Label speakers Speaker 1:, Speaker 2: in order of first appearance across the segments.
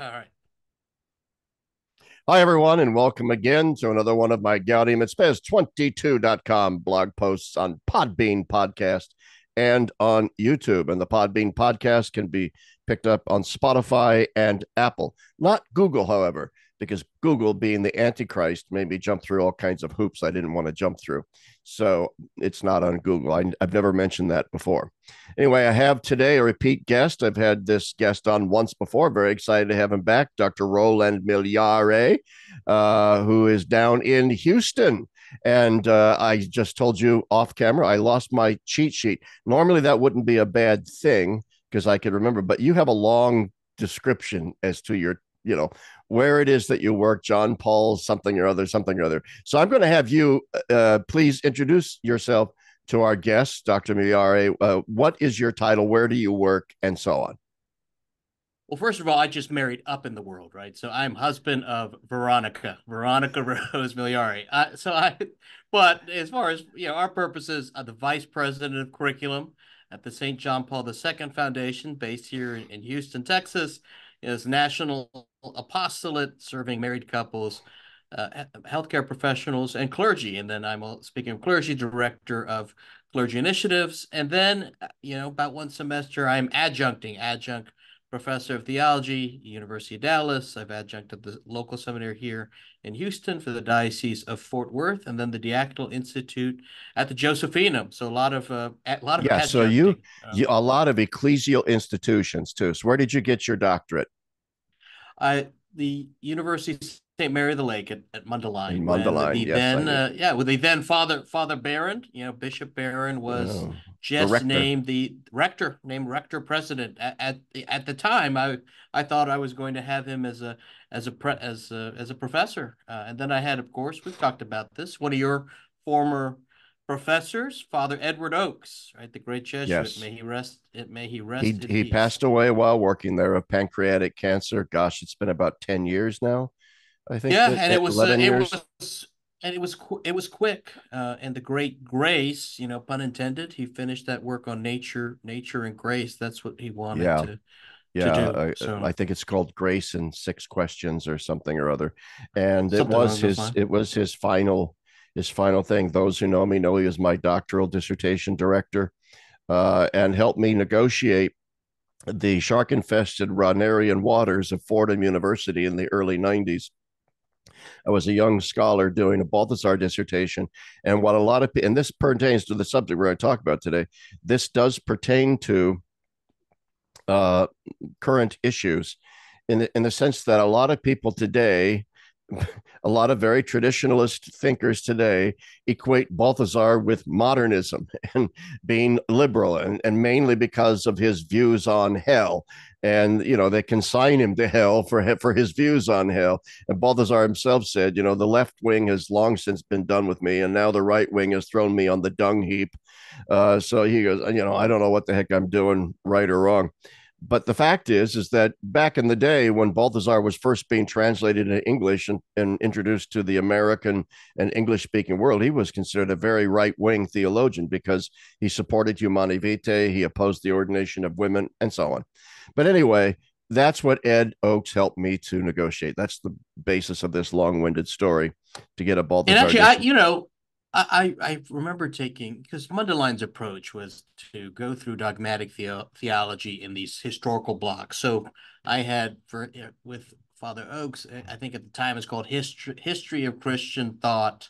Speaker 1: All right.
Speaker 2: Hi, everyone, and welcome again to another one of my Gaudium et Spes 22.com blog posts on Podbean Podcast and on YouTube. And the Podbean Podcast can be picked up on Spotify and Apple, not Google, however because Google, being the Antichrist, made me jump through all kinds of hoops I didn't want to jump through. So it's not on Google. I, have never mentioned that before. Anyway, I have today a repeat guest. I've had this guest on once before. Very excited to have him back, Dr. Roland Millare, uh, who is down in Houston. And uh, I just told you off camera, I lost my cheat sheet. Normally, that wouldn't be a bad thing because I could remember, but you have a long description as to your you know where it is that you work john paul something or other something or other. So i'm going to have you uh, please introduce yourself to our guest dr millare uh, what is your title? Where do you work? And so on.
Speaker 1: Well first of all i just married up in the world right? So i'm husband of veronica veronica rose millare uh, so i but as far as you know our purposes i'm the vice president of curriculum at the st john paul ii foundation based here in houston texas is national apostolate serving married couples, uh, healthcare professionals, and clergy. And then I'm speaking of clergy, director of clergy initiatives. And then, uh, you know, about one semester, I'm adjuncting, adjunct professor of theology, University of Dallas. I've adjuncted the local seminary here in Houston for the Diocese of Fort Worth, and then the Diaconal Institute at the Josephinum. So a lot of uh, a lot of
Speaker 2: yeah. So you, um, you a lot of ecclesial institutions too. So where did you get your doctorate?
Speaker 1: I the University St. Mary the Lake at, at Mundelein.
Speaker 2: Mundelein, the
Speaker 1: yes, then uh, yeah, with the then Father Father Barron, you know, Bishop Barron was oh, just named the rector, named rector president at, at the at the time. I I thought I was going to have him as a as a pre, as a, as a professor, uh, and then I had, of course, we've talked about this. One of your former professors, Father Edward Oakes, right, the great Jesuit. Yes. May he rest. It may he rest.
Speaker 2: He he peace. passed away while working there of pancreatic cancer. Gosh, it's been about ten years now. I think.
Speaker 1: Yeah, and it was uh, it was and it was it was quick. Uh, and the great grace, you know, pun intended. He finished that work on nature, nature and grace. That's what he wanted
Speaker 2: yeah.
Speaker 1: to.
Speaker 2: Yeah, I, so, I, think it's called Grace in Six Questions or something or other, and it was his it was his final his final thing. Those who know me know he was my doctoral dissertation director uh, and helped me negotiate the shark infested Rahnerian waters of Fordham University in the early 90s. I was a young scholar doing a Balthasar dissertation. And what a lot of, and this pertains to the subject we're going to talk about today, this does pertain to uh, current issues in the, in the sense that a lot of people today a lot of very traditionalist thinkers today equate Balthasar with modernism and being liberal, and, and mainly because of his views on hell. And you know they consign him to hell for for his views on hell. And Balthasar himself said, you know, the left wing has long since been done with me, and now the right wing has thrown me on the dung heap. Uh, so he goes, you know, I don't know what the heck I'm doing, right or wrong but the fact is is that back in the day when balthasar was first being translated into english and, and introduced to the american and english speaking world he was considered a very right-wing theologian because he supported humanae vitae he opposed the ordination of women and so on but anyway that's what ed oakes helped me to negotiate that's the basis of this long-winded story to get a balthasar
Speaker 1: and actually I, you know I, I remember taking because Mundelein's approach was to go through dogmatic the, theology in these historical blocks. So I had for eh, with Father Oakes, eh, I think at the time it's called history history of Christian thought,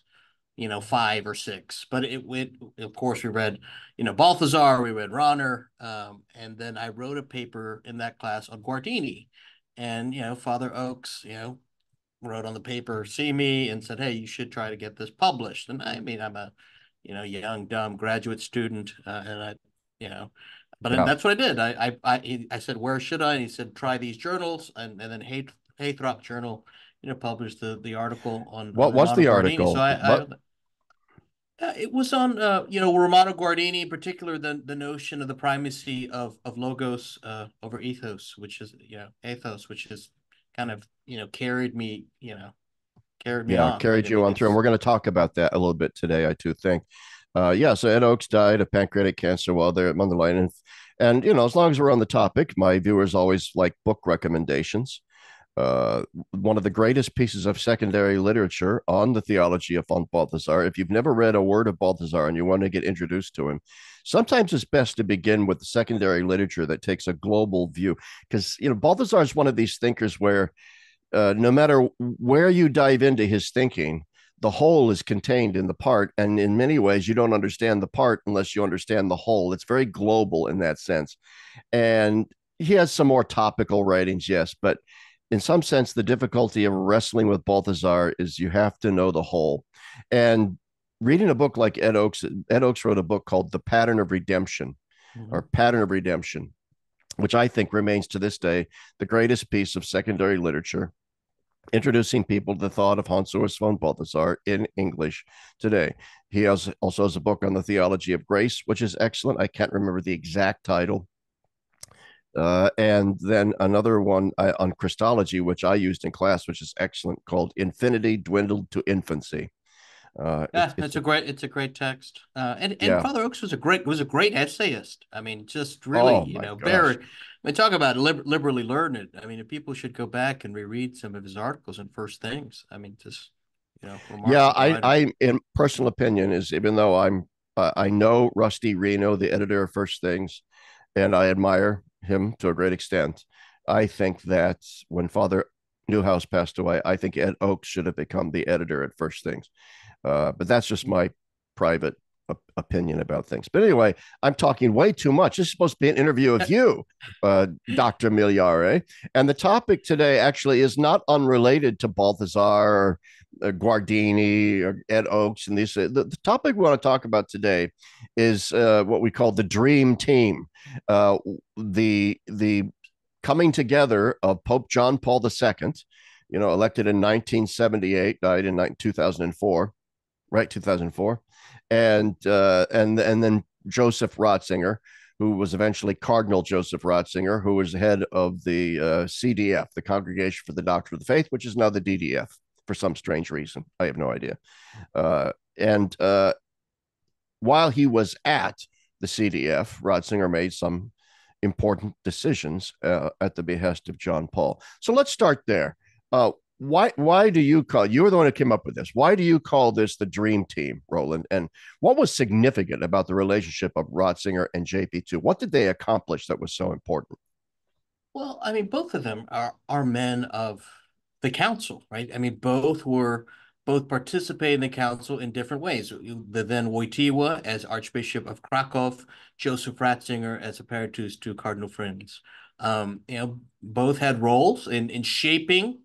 Speaker 1: you know, five or six. But it went, of course, we read, you know, Balthasar, we read Rahner, um, and then I wrote a paper in that class on Guardini, and you know, Father Oakes, you know, wrote on the paper, see me, and said, "Hey, you should try to get this published." And I mean, I'm a, you know, young dumb graduate student, uh, and I, you know, but yeah. that's what I did. I I I, I said, "Where should I?" And he said, "Try these journals," and and then Hayth Heythrop Journal, you know, published the the article on
Speaker 2: what
Speaker 1: on
Speaker 2: was the article?
Speaker 1: So I, I uh, it was on, uh, you know, Romano Guardini, in particular, the the notion of the primacy of of logos uh, over ethos, which is, you know, ethos, which is kind of you know carried me you know carried me
Speaker 2: yeah on. carried you on through and we're going to talk about that a little bit today i too think uh, yeah so ed oakes died of pancreatic cancer while there at mundelein and, and you know as long as we're on the topic my viewers always like book recommendations uh, one of the greatest pieces of secondary literature on the theology of von Balthasar. If you've never read a word of Balthasar and you want to get introduced to him, sometimes it's best to begin with the secondary literature that takes a global view. Because, you know, Balthasar is one of these thinkers where uh, no matter where you dive into his thinking, the whole is contained in the part. And in many ways, you don't understand the part unless you understand the whole. It's very global in that sense. And he has some more topical writings, yes, but in some sense, the difficulty of wrestling with Balthasar is you have to know the whole. And reading a book like Ed Oakes, Ed Oakes wrote a book called The Pattern of Redemption mm-hmm. or Pattern of Redemption, which I think remains to this day the greatest piece of secondary literature, introducing people to the thought of Hans Urs von Balthasar in English today. He has, also has a book on the theology of grace, which is excellent. I can't remember the exact title uh, and then another one uh, on Christology, which I used in class, which is excellent, called "Infinity Dwindled to Infancy."
Speaker 1: Uh, yeah, it's, it's, a great it's a great text, uh, and and yeah. Father Oakes was a great was a great essayist. I mean, just really, oh, you know, gosh. very. I mean, talk about liber- liberally learned. I mean, people should go back and reread some of his articles and First Things. I mean, just you know.
Speaker 2: Yeah, I, I, in personal opinion, is even though I'm, uh, I know Rusty Reno, the editor of First Things, and I admire him to a great extent. I think that when Father Neuhaus passed away, I think Ed Oakes should have become the editor at First Things. Uh, but that's just my private opinion about things. But anyway, I'm talking way too much. This is supposed to be an interview of you, uh, Dr. Millare. And the topic today actually is not unrelated to Balthasar or uh, Guardini or Ed Oakes and these. The, the, topic we want to talk about today is uh, what we call the dream team. Uh, the the coming together of Pope John Paul II, you know, elected in 1978, died in 2004, right? 2004, and uh, and and then Joseph Ratzinger, who was eventually Cardinal Joseph Ratzinger, who was head of the uh, CDF, the Congregation for the Doctrine of the Faith, which is now the DDF for some strange reason. I have no idea. Uh, and uh, while he was at the CDF, Ratzinger made some important decisions uh, at the behest of John Paul. So let's start there. Why why do you call you were the one who came up with this? Why do you call this the dream team, Roland? And what was significant about the relationship of Ratzinger and JP2? What did they accomplish that was so important?
Speaker 1: Well, I mean, both of them are are men of the council, right? I mean, both were both participate in the council in different ways. The then Wojtyła as Archbishop of Krakow, Joseph Ratzinger as a peritus to Cardinal Frings. Um, you know, both had roles in in shaping,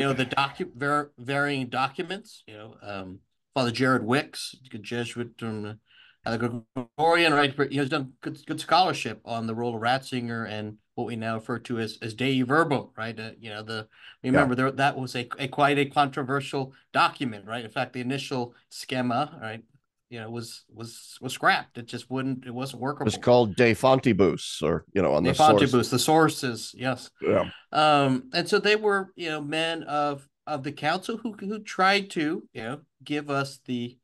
Speaker 1: you know, the docu- ver- varying documents. You know, um, Father Jared Wicks, a Jesuit from uh, Gregorian, right? He has done good good scholarship on the role of Ratzinger and what we now refer to as as Dei Verbum, right? Uh, you know, the remember yeah. there that was a, a quite a controversial document, right? In fact, the initial schema, right, you know, was was was scrapped. It just wouldn't. It wasn't workable.
Speaker 2: It's called De Fontibus, or you know, on
Speaker 1: De
Speaker 2: the Fontibus,
Speaker 1: source. the sources, yes.
Speaker 2: Yeah.
Speaker 1: Um, and so they were, you know, men of of the council who who tried to, you know, give us the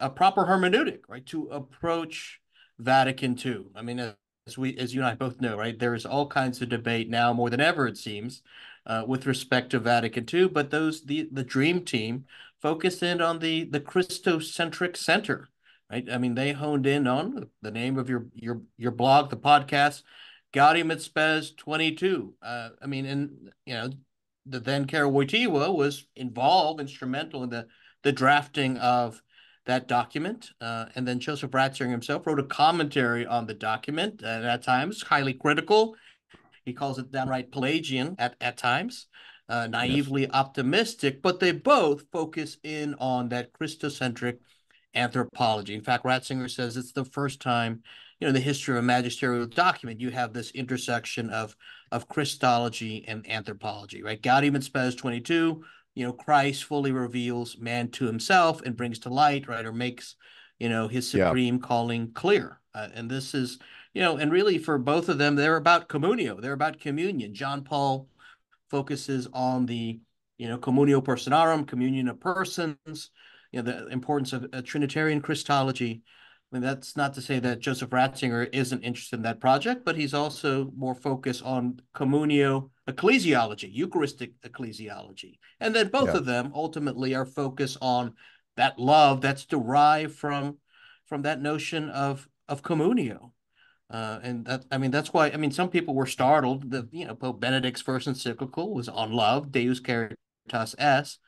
Speaker 1: a proper hermeneutic, right, to approach Vatican II. I mean, as we as you and I both know, right, there's all kinds of debate now more than ever it seems, uh, with respect to Vatican II. But those the the dream team focused in on the the Christocentric center, right? I mean, they honed in on the name of your your your blog, the podcast, Gaudium et Spes 22. Uh, I mean, and you know, the then Wojtyła was involved, instrumental in the the drafting of that document. Uh, and then Joseph Ratzinger himself wrote a commentary on the document, and at times highly critical. He calls it downright Pelagian at, at times, uh, naively yes. optimistic, but they both focus in on that Christocentric anthropology. In fact, Ratzinger says it's the first time, you know, the history of a magisterial document, you have this intersection of of Christology and anthropology, right? Gaudium et Spes 22 you know, Christ fully reveals man to himself and brings to light, right, or makes, you know, his supreme yeah. calling clear. Uh, and this is, you know, and really for both of them, they're about communio, they're about communion. John Paul focuses on the, you know, communio personarum, communion of persons, you know, the importance of a Trinitarian Christology. I mean, that's not to say that Joseph Ratzinger isn't interested in that project, but he's also more focused on communio ecclesiology, Eucharistic ecclesiology. And then both yeah. of them ultimately are focused on that love that's derived from from that notion of of communio. Uh, and that I mean that's why I mean some people were startled that you know Pope Benedict's first encyclical was on love, Deus Caritas Est,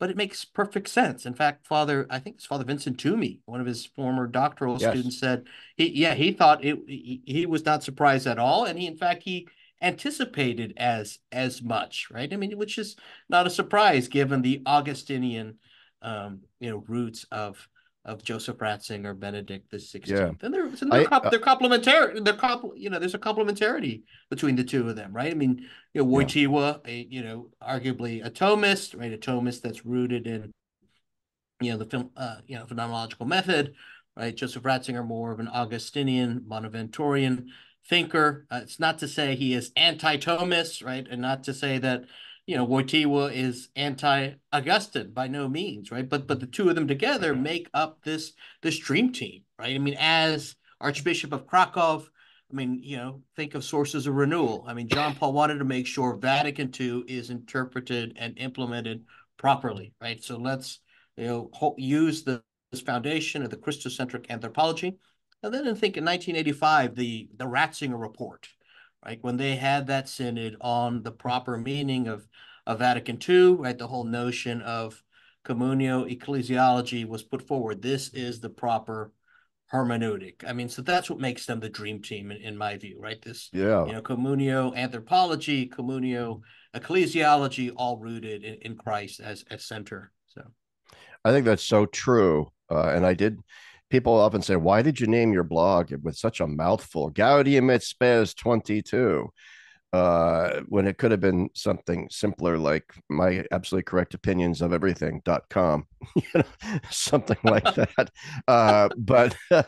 Speaker 1: but it makes perfect sense. In fact, Father, I think it's Father Vincent Twomey, one of his former doctoral yes. students, said he, yeah, he thought it. He, he, was not surprised at all, and he, in fact, he anticipated as as much, right? I mean, which is not a surprise given the Augustinian, um, you know, roots of of Joseph Ratzinger, Benedict the Sixteenth, yeah. and they're and they're, I, uh, they're complementary. They're comp, you know, there's a complementarity between the two of them, right? I mean, you know, Wojtyła, yeah. a, you know, arguably a Thomist, right? A Thomist that's rooted in, you know, the film, uh, you know, phenomenological method, right? Joseph Ratzinger, more of an Augustinian, Bonaventurian thinker. Uh, it's not to say he is anti-Thomist, right, and not to say that you know, Wojtyła is anti-Augustine by no means, right? But but the two of them together mm-hmm. make up this this dream team, right? I mean, as Archbishop of Krakow, I mean, you know, think of sources of renewal. I mean, John Paul wanted to make sure Vatican II is interpreted and implemented properly, right? So let's you know use the this foundation of the Christocentric anthropology, and then I think in 1985 the the Ratzinger report, right? When they had that synod on the proper meaning of, of Vatican II, right? The whole notion of communio ecclesiology was put forward. This is the proper hermeneutic. I mean, so that's what makes them the dream team in, in my view, right? This, yeah, you know, communio anthropology, communio ecclesiology, all rooted in, in Christ as as center. So,
Speaker 2: I think that's so true. Uh, and I did people often say, Why did you name your blog with such a mouthful? Gaudium et Spes 22. Uh, when it could have been something simpler like my absolutely correct opinions of everything.com, you know, something like that. Uh, but uh,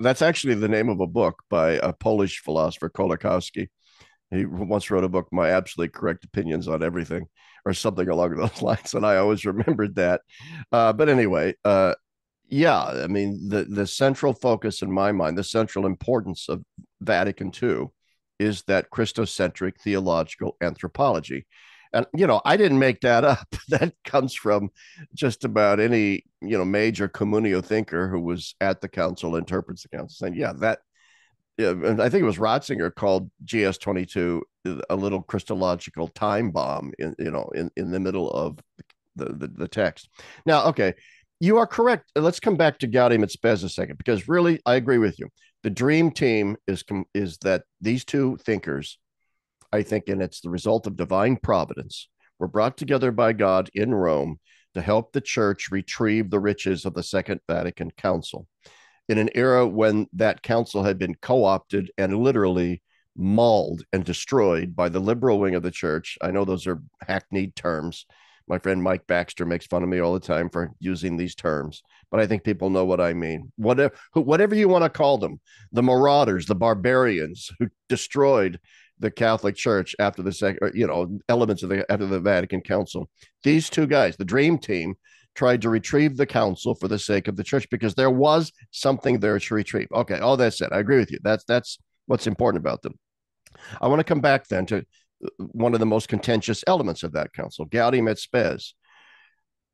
Speaker 2: that's actually the name of a book by a Polish philosopher, Kolakowski. He once wrote a book, My Absolutely Correct Opinions on Everything, or something along those lines. And I always remembered that. Uh, but anyway, uh, yeah, I mean the the central focus in my mind, the central importance of Vatican II is that Christocentric theological anthropology. And you know, I didn't make that up. That comes from just about any, you know, major communio thinker who was at the council, interprets the council, saying, yeah, that yeah, and I think it was Ratzinger called GS22 a little Christological time bomb in you know in, in the middle of the, the, the text. Now, okay, you are correct. Let's come back to Gaudium Spes a second, because really, I agree with you. The dream team is is that these two thinkers, I think, and it's the result of divine providence, were brought together by God in Rome to help the church retrieve the riches of the Second Vatican Council in an era when that council had been co opted and literally mauled and destroyed by the liberal wing of the church. I know those are hackneyed terms, my friend Mike Baxter makes fun of me all the time for using these terms, but I think people know what I mean. Whatever, whatever you want to call them, the marauders, the barbarians who destroyed the Catholic Church after the second, you know, elements of the after the Vatican Council. These two guys, the Dream Team, tried to retrieve the council for the sake of the church because there was something there to retrieve. Okay, all that said, I agree with you. That's that's what's important about them. I want to come back then to one of the most contentious elements of that council, Gaudium et Spes.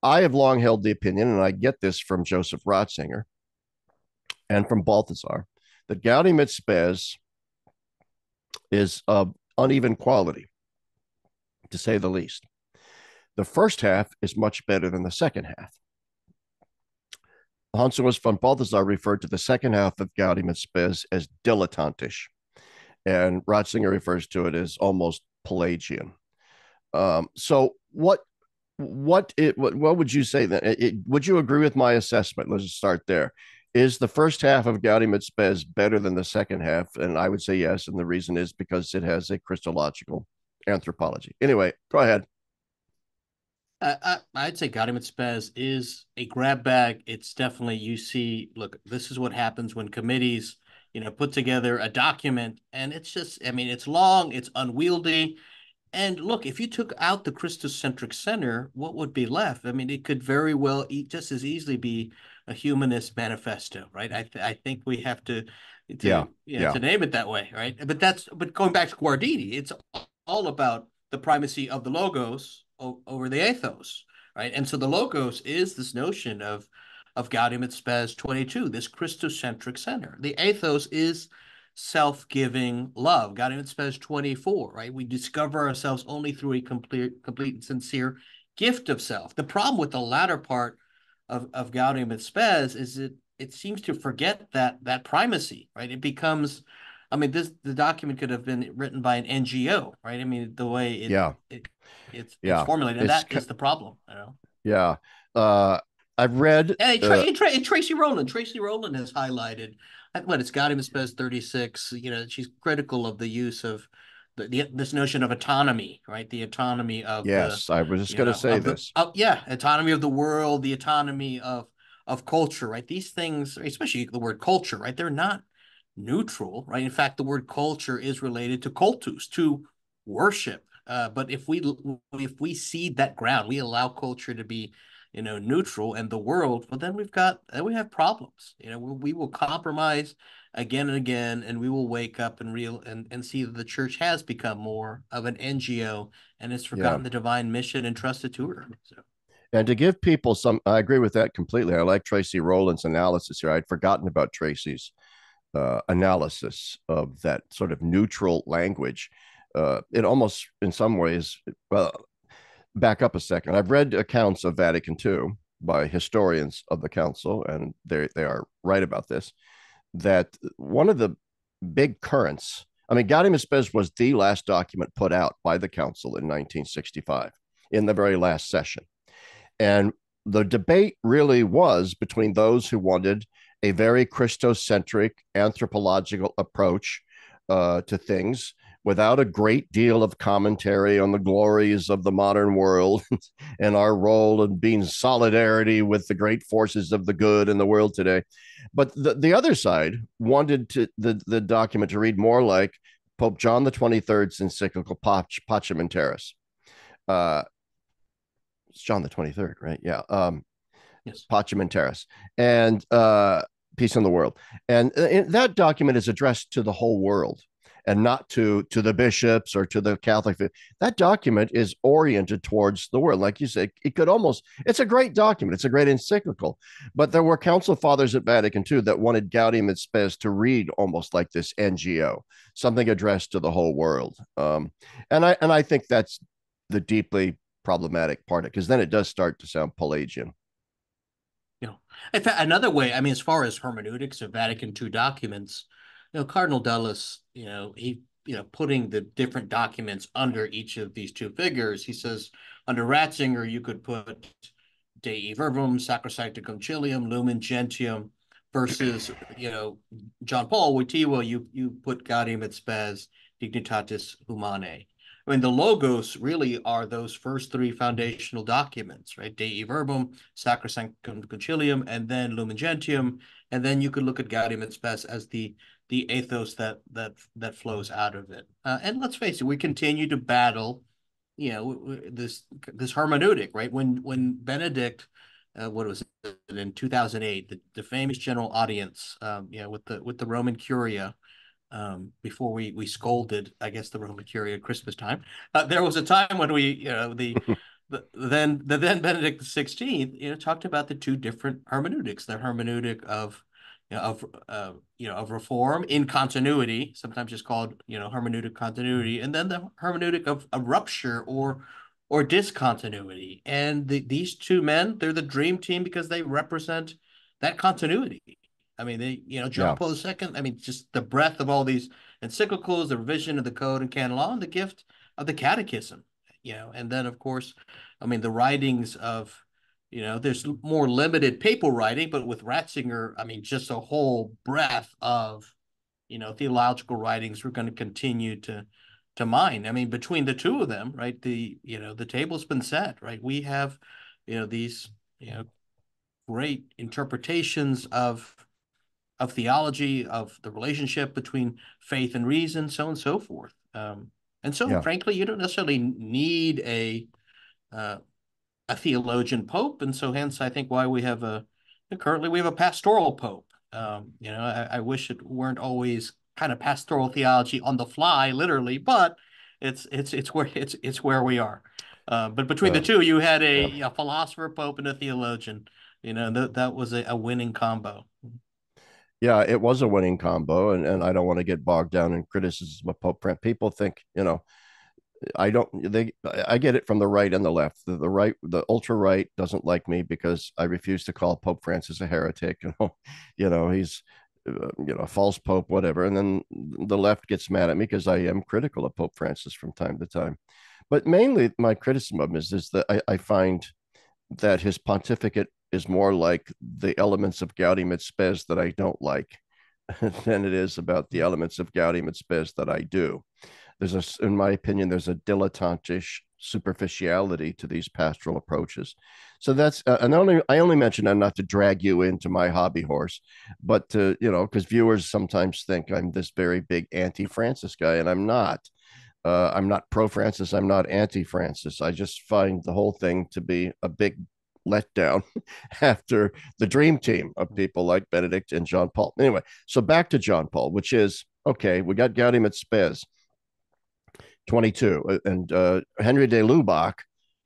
Speaker 2: I have long held the opinion, and I get this from Joseph Ratzinger and from Balthasar, that Gaudium et Spes is of uneven quality, to say the least. The first half is much better than the second half. Hans Urs von Balthasar referred to the second half of Gaudium et Spes as dilettantish, and Ratzinger refers to it as almost Pelagian. Um, so what what it what, what would you say then? It, it, would you agree with my assessment? Let's start there. Is the first half of Gaudium et Spes better than the second half? And I would say yes. And the reason is because it has a Christological anthropology. Anyway, go ahead.
Speaker 1: I, would say Gaudium et Spes is a grab bag. It's definitely you see. Look, this is what happens when committees you know, put together a document and it's just, I mean, it's long, it's unwieldy. And look, if you took out the Christocentric center, what would be left? I mean, it could very well just as easily be a humanist manifesto, right? I th- I think we have to, to yeah, yeah, to name it that way, right? But that's but going back to Guardini, it's all about the primacy of the logos o- over the ethos, right? And so the logos is this notion of of Gaudium et Spes 22, this Christocentric center. The ethos is self-giving love. Gaudium et Spes 24, right? We discover ourselves only through a complete, complete and sincere gift of self. The problem with the latter part of, of Gaudium et Spes is it it seems to forget that that primacy, right? It becomes, I mean, this the document could have been written by an NGO, right? I mean, the way it,
Speaker 2: yeah.
Speaker 1: It, it's, yeah. it's formulated, and that is the problem, you know.
Speaker 2: Yeah. Uh, I've read.
Speaker 1: And, uh, Tra- Tracy Rowland. Tracy Rowland has highlighted what it's got him as best 36. You know, she's critical of the use of the, the, this notion of autonomy, right? The autonomy of
Speaker 2: yes,
Speaker 1: the,
Speaker 2: I was just going to say this.
Speaker 1: The, yeah, autonomy of the world, the autonomy of of culture, right? These things, especially the word culture, right? They're not neutral, right? In fact, the word culture is related to cultus, to worship. Uh, but if we if we cede that ground, we allow culture to be you know, neutral and the world, well, then we've got, then we have problems. You know, we, we will compromise again and again, and we will wake up and real and, and see that the church has become more of an NGO and has forgotten yeah. the divine mission entrusted to her. So.
Speaker 2: And to give people some, I agree with that completely. I like Tracy Rowland's analysis here. I'd forgotten about Tracy's uh, analysis of that sort of neutral language. Uh, it almost, in some ways, well, back up a second. I've read accounts of Vatican II by historians of the council, and they they are right about this. That one of the big currents. I mean, Gaudium Spes was the last document put out by the council in 1965, in the very last session, and the debate really was between those who wanted a very Christocentric anthropological approach uh, to things without a great deal of commentary on the glories of the modern world and our role in being solidarity with the great forces of the good in the world today. But the, the other side wanted to the, the document to read more like Pope John the 23rd's encyclical Pac, Pacem in Terris. Uh, it's John the 23rd, right? Yeah. Um,
Speaker 1: yes.
Speaker 2: Pacem Terris. And uh, peace in the world. And, uh, and that document is addressed to the whole world and not to to the bishops or to the Catholic. That document is oriented towards the world. Like you said, it could almost. It's a great document. It's a great encyclical. But there were council fathers at Vatican II that wanted Gaudium et Spes to read almost like this NGO, something addressed to the whole world. Um, and I and I think that's the deeply problematic part of it because then it does start to sound Pelagian.
Speaker 1: You know, another way. I mean, as far as hermeneutics of Vatican II documents you know, Cardinal Dulles, you know, he, you know, putting the different documents under each of these two figures, he says under Ratzinger, you could put Dei Verbum, Sacrosanctum Concilium, Lumen Gentium, versus, you know, John Paul Wojtyła, you you put Gaudium et Spes, Dignitatis Humanae. I mean, the logos really are those first three foundational documents, right? Dei Verbum, Sacrosanctum Concilium, and then Lumen Gentium. And then you could look at Gaudium et Spes as the the ethos that that that flows out of it. Uh, and let's face it, we continue to battle, you know, this this hermeneutic, right? When when Benedict, uh, what was it in two thousand eight, the, the famous general audience, um, you know, with the with the Roman Curia, um, before we we scolded, I guess the Roman Curia at Christmas time. Uh, there was a time when we, you know, the the then the then Benedict the Sixteenth, you know, talked about the two different hermeneutics, the hermeneutic of you know, of uh, you know of reform in continuity, sometimes just called you know hermeneutic continuity, and then the hermeneutic of a rupture or or discontinuity. And the, these two men, they're the dream team because they represent that continuity. I mean, they you know John yeah. Paul II. I mean, just the breadth of all these encyclicals, the revision of the code and canon law, and the gift of the catechism. You know, and then of course, I mean, the writings of you know, there's more limited paper writing, but with Ratzinger, I mean, just a whole breadth of, you know, theological writings we're going to continue to to mine. I mean, between the two of them, right? The you know, the table's been set, right? We have, you know, these, you know, great interpretations of of theology, of the relationship between faith and reason, so on and so forth. Um, and so, yeah. frankly, you don't necessarily need a uh, a theologian pope, and so hence I think why we have a currently we have a pastoral pope. Um, you know, I, I wish it weren't always kind of pastoral theology on the fly, literally, but it's it's it's where it's it's where we are. Uh, but between the two, you had a, yeah. a, philosopher pope and a theologian. You know that that was a, a winning combo.
Speaker 2: Yeah, it was a winning combo, and, and I don't want to get bogged down in criticism of Pope Brent. People think, you know, I don't. They, I get it from the right and the left. The, the right, the ultra right, doesn't like me because I refuse to call Pope Francis a heretic. You know, you know he's uh, you know, a false pope, whatever. And then the left gets mad at me because I am critical of Pope Francis from time to time. But mainly my criticism of him is, is that I, I find that his pontificate is more like the elements of Gaudium et Spes that I don't like than it is about the elements of Gaudium et Spes that I do. There's a, in my opinion, there's a dilettantish superficiality to these pastoral approaches. So that's uh, and only I only mention that not to drag you into my hobby horse, but to you know because viewers sometimes think I'm this very big anti-Francis guy, and I'm not. Uh, I'm not pro Francis. I'm not anti Francis. I just find the whole thing to be a big letdown after the dream team of people like Benedict and John Paul. Anyway, so back to John Paul, which is okay. We got Gaudium et Spes. 22. Uh, and uh, Henri de Lubac,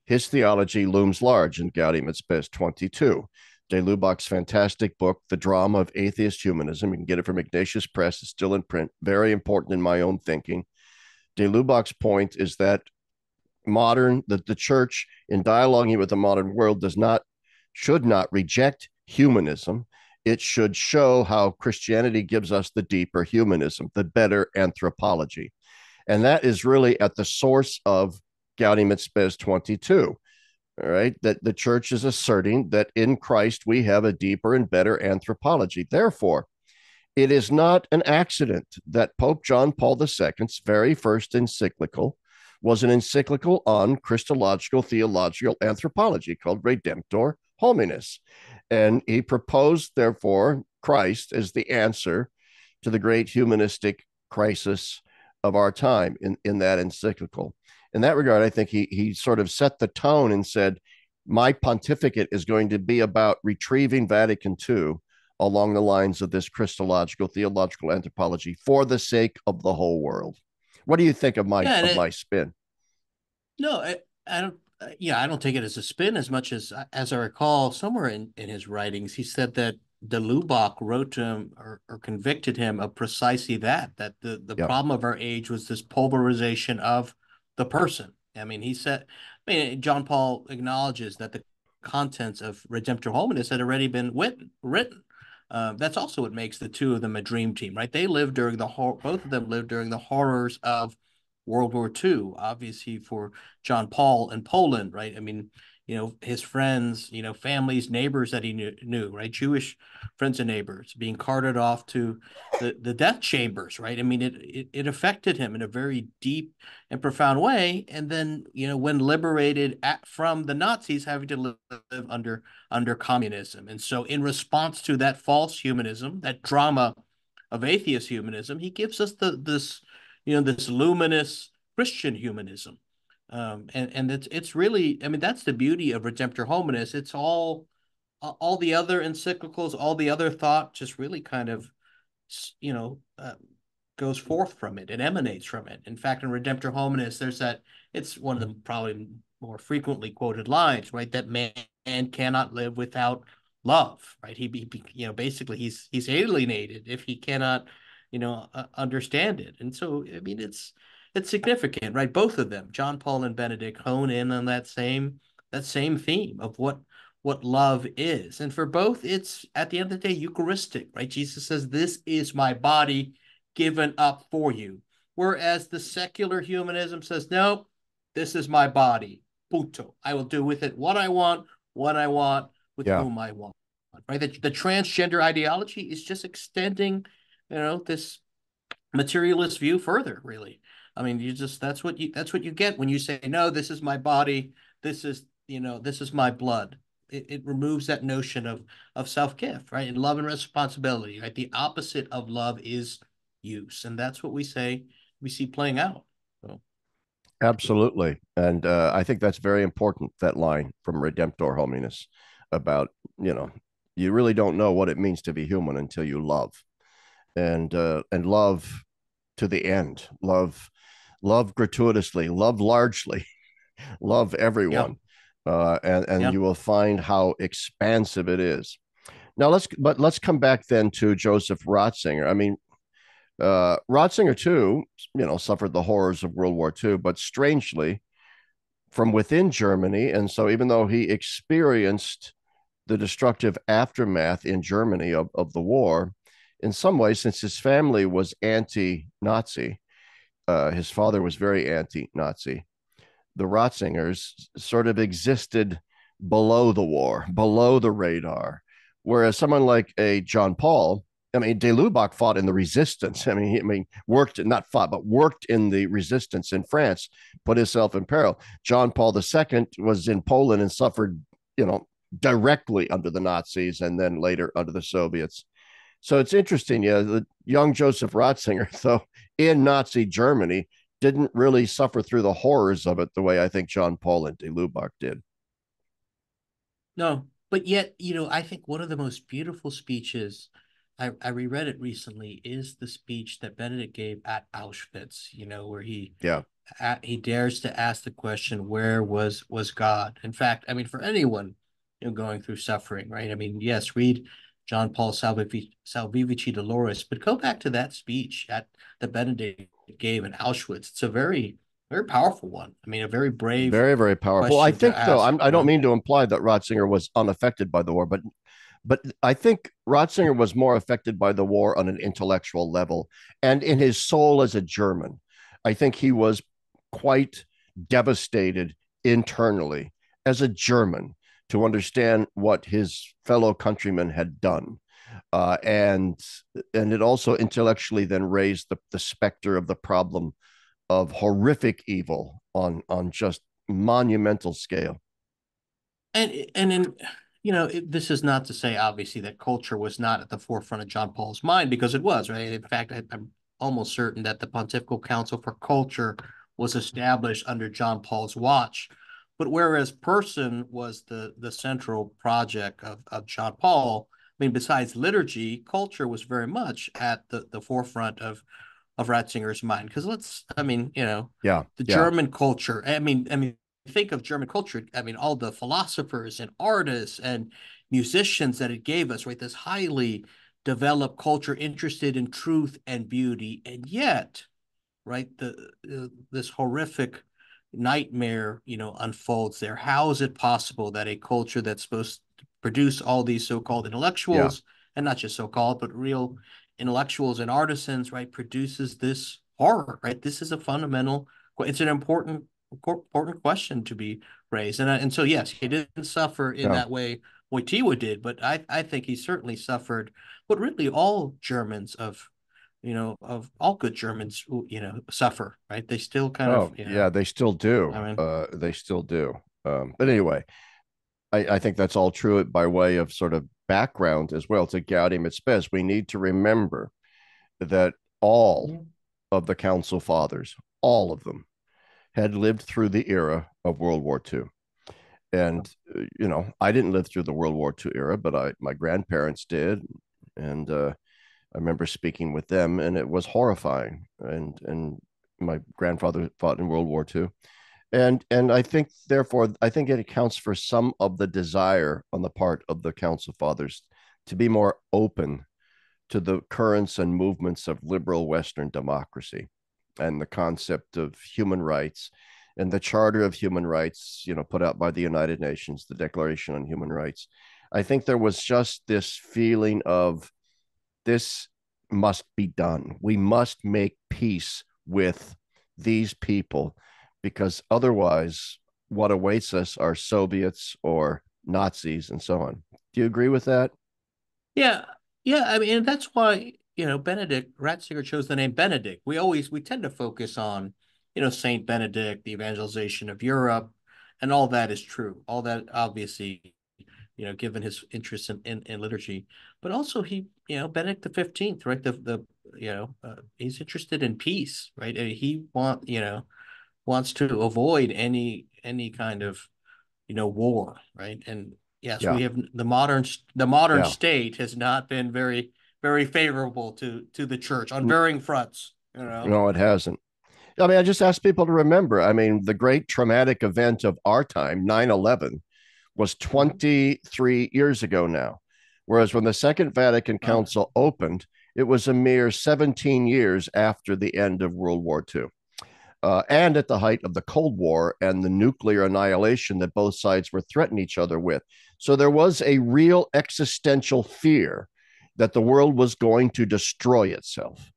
Speaker 2: his theology looms large in Gaudium et Spes 22. De Lubac's fantastic book, The Drama of Atheist Humanism. You can get it from Ignatius Press. It's still in print. Very important in my own thinking. De Lubac's point is that modern, that the church, in dialoguing with the modern world, does not, should not reject humanism. It should show how Christianity gives us the deeper humanism, the better anthropology. And that is really at the source of Gaudium et Spes 22. All right, that the church is asserting that in Christ we have a deeper and better anthropology. Therefore, it is not an accident that Pope John Paul II's very first encyclical was an encyclical on Christological theological anthropology called Redemptor Hominis. And he proposed, therefore, Christ as the answer to the great humanistic crisis of our time in, in that encyclical. In that regard, I think he he sort of set the tone and said, my pontificate is going to be about retrieving Vatican II along the lines of this Christological theological anthropology for the sake of the whole world. What do you think of my yeah, of it, my spin?
Speaker 1: No, I, I don't. Yeah, I don't take it as a spin as much as as I recall somewhere in in his writings he said that de Lubac wrote to him or, or convicted him of precisely that, that the, the yep. problem of our age was this pulverization of the person. I mean, he said, I mean, John Paul acknowledges that the contents of Redemptor Hominis had already been written. written. Uh, that's also what makes the two of them a dream team, right? They lived during the whole, both of them lived during the horrors of World War II, obviously for John Paul in Poland, right? I mean, you know his friends you know families neighbors that he knew, knew right? Jewish friends and neighbors being carted off to the, the death chambers right? I mean it, it it affected him in a very deep and profound way. And then you know when liberated at, from the nazis having to live, live under under communism. And so in response to that false humanism that drama of atheist humanism he gives us the this you know this luminous christian humanism um, and and it's it's really I mean that's the beauty of Redemptor Hominis. It's all all the other encyclicals, all the other thought, just really kind of you know uh, goes forth from it. It emanates from it. In fact, in Redemptor Hominis, there's that. It's one of the probably more frequently quoted lines, right? That man cannot live without love, right? He, be you know basically he's he's alienated if he cannot you know uh, understand it. And so I mean it's it's significant, right? Both of them, John Paul and Benedict, hone in on that same that same theme of what what love is. And for both, it's at the end of the day Eucharistic, right? Jesus says, "This is my body given up for you." Whereas the secular humanism says, "No, this is my body, punto. I will do with it what I want, what I want, with yeah. whom I want." Right? The, the transgender ideology is just extending, you know, this materialist view further, really. I mean, you just that's what you that's what you get when you say, no, this is my body, this is you know, this is my blood. It, it removes that notion of of self gift, right? And love and responsibility, right? The opposite of love is use, and that's what we say we see playing out. So.
Speaker 2: Absolutely, and uh, I think that's very important. That line from Redemptor Hominis about you know You really don't know what it means to be human until you love, and uh, and love to the end. Love, love gratuitously. Love largely. love everyone, yep. uh, and and yep. you will find how expansive it is. Now let's but let's come back then to Joseph Ratzinger. I mean, uh, Ratzinger too, you know, suffered the horrors of World War II, but strangely, from within Germany, and so even though he experienced the destructive aftermath in Germany of, of the war, in some ways, since his family was anti-Nazi, uh, his father was very anti-Nazi. The Ratzingers sort of existed below the war, below the radar Whereas someone like a John Paul, I mean, de Lubac fought in the resistance. I mean, he, I mean, worked not fought, but worked in the resistance in France, put himself in peril. John Paul II was in Poland and suffered, you know, directly under the Nazis and then later under the Soviets. So it's interesting. Yeah, the young Joseph Ratzinger, though in Nazi Germany, didn't really suffer through the horrors of it the way I think John Paul and de Lubac did.
Speaker 1: No, but yet, you know, I think one of the most beautiful speeches I, I reread it recently is the speech that Benedict gave at Auschwitz, you know, where he
Speaker 2: yeah
Speaker 1: at, he dares to ask the question, where was was God? In fact, I mean, for anyone you know going through suffering, right? I mean, yes, read John Paul Salvifici, Doloris, but go back to that speech at the Benedict gave in Auschwitz. It's a very very powerful one. I mean, a very brave,
Speaker 2: very very powerful. I think though, I'm, I do not mean to imply that Ratzinger was unaffected by the war, but but I think Ratzinger was more affected by the war on an intellectual level and in his soul as a German. I think he was quite devastated internally as a German to understand what his fellow countrymen had done. Uh, and and it also intellectually then raised the, the specter of the problem of horrific evil on on just monumental scale.
Speaker 1: And and in you know it, this is not to say obviously that culture was not at the forefront of John Paul's mind because it was right. In fact, I, I'm almost certain that the Pontifical Council for Culture was established under John Paul's watch. But whereas person was the the central project of, of John Paul, I mean, besides liturgy, culture was very much at the, the forefront of of Ratzinger's mind. Because let's, I mean, you know,
Speaker 2: yeah,
Speaker 1: the
Speaker 2: yeah.
Speaker 1: German culture. I mean, I mean, think of German culture. I mean, all the philosophers and artists and musicians that it gave us, right? This highly developed culture interested in truth and beauty, and yet, right, the uh, this horrific nightmare, you know, unfolds there. How is it possible that a culture that's supposed to produce all these so-called intellectuals, yeah. and not just so-called, but real intellectuals and artisans, right, produces this horror, right? This is a fundamental, it's an important, important question to be raised. And, uh, and so, yes, he didn't suffer in that way Wojtyła did, but I, I think he certainly suffered what really all Germans of, you know, of all good Germans, you know, suffer, right? They still kind oh, of, you know,
Speaker 2: yeah, they still do. I mean, uh, they still do. Um, but anyway, I, I think that's all true by way of sort of background as well to Gaudium et Spes. We need to remember that all of the Council Fathers, all of them, had lived through the era of World War II. And uh, you know, I didn't live through the World War II era, but I my grandparents did, and uh, I remember speaking with them, and it was horrifying. And and my grandfather fought in World War II, and and I think therefore I think it accounts for some of the desire on the part of the Council Fathers to be more open to the currents and movements of liberal Western democracy and the concept of human rights and the Charter of Human Rights, you know, put out by the United Nations, the Declaration on Human Rights. I think there was just this feeling of this must be done. We must make peace with these people because otherwise, what awaits us are Soviets or Nazis and so on. Do you agree with that?
Speaker 1: Yeah, yeah. I mean, that's why you know Benedict Ratzinger chose the name Benedict. We always we tend to focus on you know Saint Benedict, the evangelization of Europe, and all that is true. All that obviously you know, given his interest in, in, in, liturgy, but also he, you know, Benedict the Fifteenth, right? The the you know, uh, he's interested in peace, right? he want you know, wants to avoid any any kind of you know war right and yes, yeah. we have the modern the modern yeah. state has not been very very favorable to to the church on varying fronts. You know,
Speaker 2: no, it hasn't. I mean, I just ask people to remember. I mean, the great traumatic event of our time, 9 11, was 23 years ago now. Whereas when the Second Vatican Council opened, it was a mere 17 years after the end of World War II. Uh, and at the height of the Cold War and the nuclear annihilation that both sides were threatening each other with. So there was a real existential fear that the world was going to destroy itself.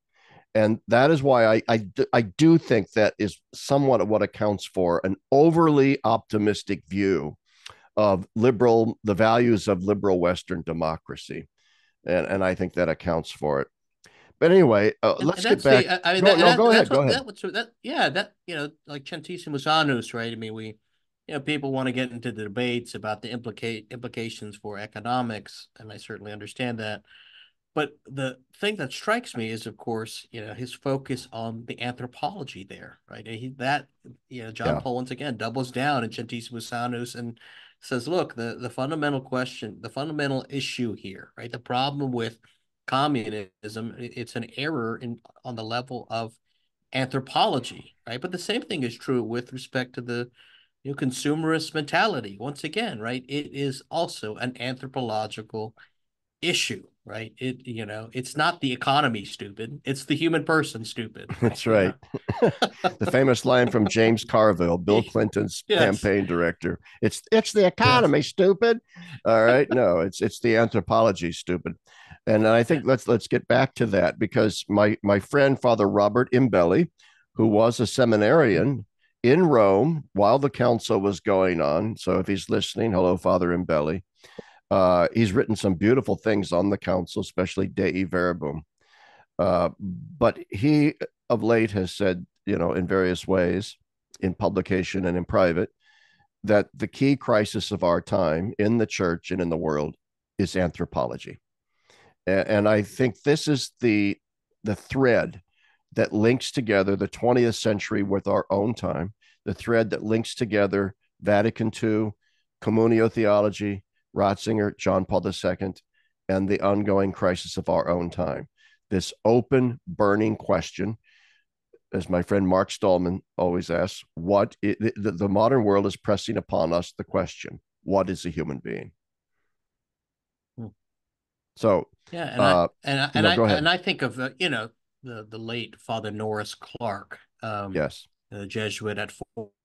Speaker 2: And that is why I, I, I do think that is somewhat of what accounts for an overly optimistic view of liberal, the values of liberal Western democracy. And, and I think that accounts for it. But anyway, uh, let's get back.
Speaker 1: The, I mean, no, that, no, go ahead. What, go ahead. That, that, yeah, that you know, like Centesimus Annus, right? I mean, we, you know, people want to get into the debates about the implicate implications for economics, and I certainly understand that. But the thing that strikes me is, of course, you know, his focus on the anthropology there, right? And he, that, you know, John yeah. Paul once again doubles down in Centesimus Annus and says, look, the, the fundamental question, the fundamental issue here, right? The problem with communism, it's an error in on the level of anthropology, right? But the same thing is true with respect to the you know, consumerist mentality. Once again, right? It is also an anthropological issue right? It you know it's not the economy stupid. It's the human person stupid.
Speaker 2: That's right. The famous line from james carville bill clinton's yes. campaign director it's it's the economy yes. stupid. All right? No it's it's the anthropology stupid. And i think let's let's get back to that because my my friend father robert imbelli who was a seminarian in rome while the council was going on so if he's listening hello father imbelli uh, he's written some beautiful things on the council, especially Dei Verbum. Uh, but he of late has said, you know, in various ways, in publication and in private, that the key crisis of our time in the church and in the world is anthropology. And, and I think this is the the thread that links together the 20th century with our own time, the thread that links together Vatican II, communio theology, Ratzinger, John Paul II, and the ongoing crisis of our own time. This open, burning question, as my friend Mark Stallman always asks, what the, the modern world is pressing upon us the question, what is a human being? Hmm. So,
Speaker 1: yeah, and uh, I, and I, and, no, I, and I think of uh, you know the the late Father Norris Clarke.
Speaker 2: um, yes,
Speaker 1: the Jesuit at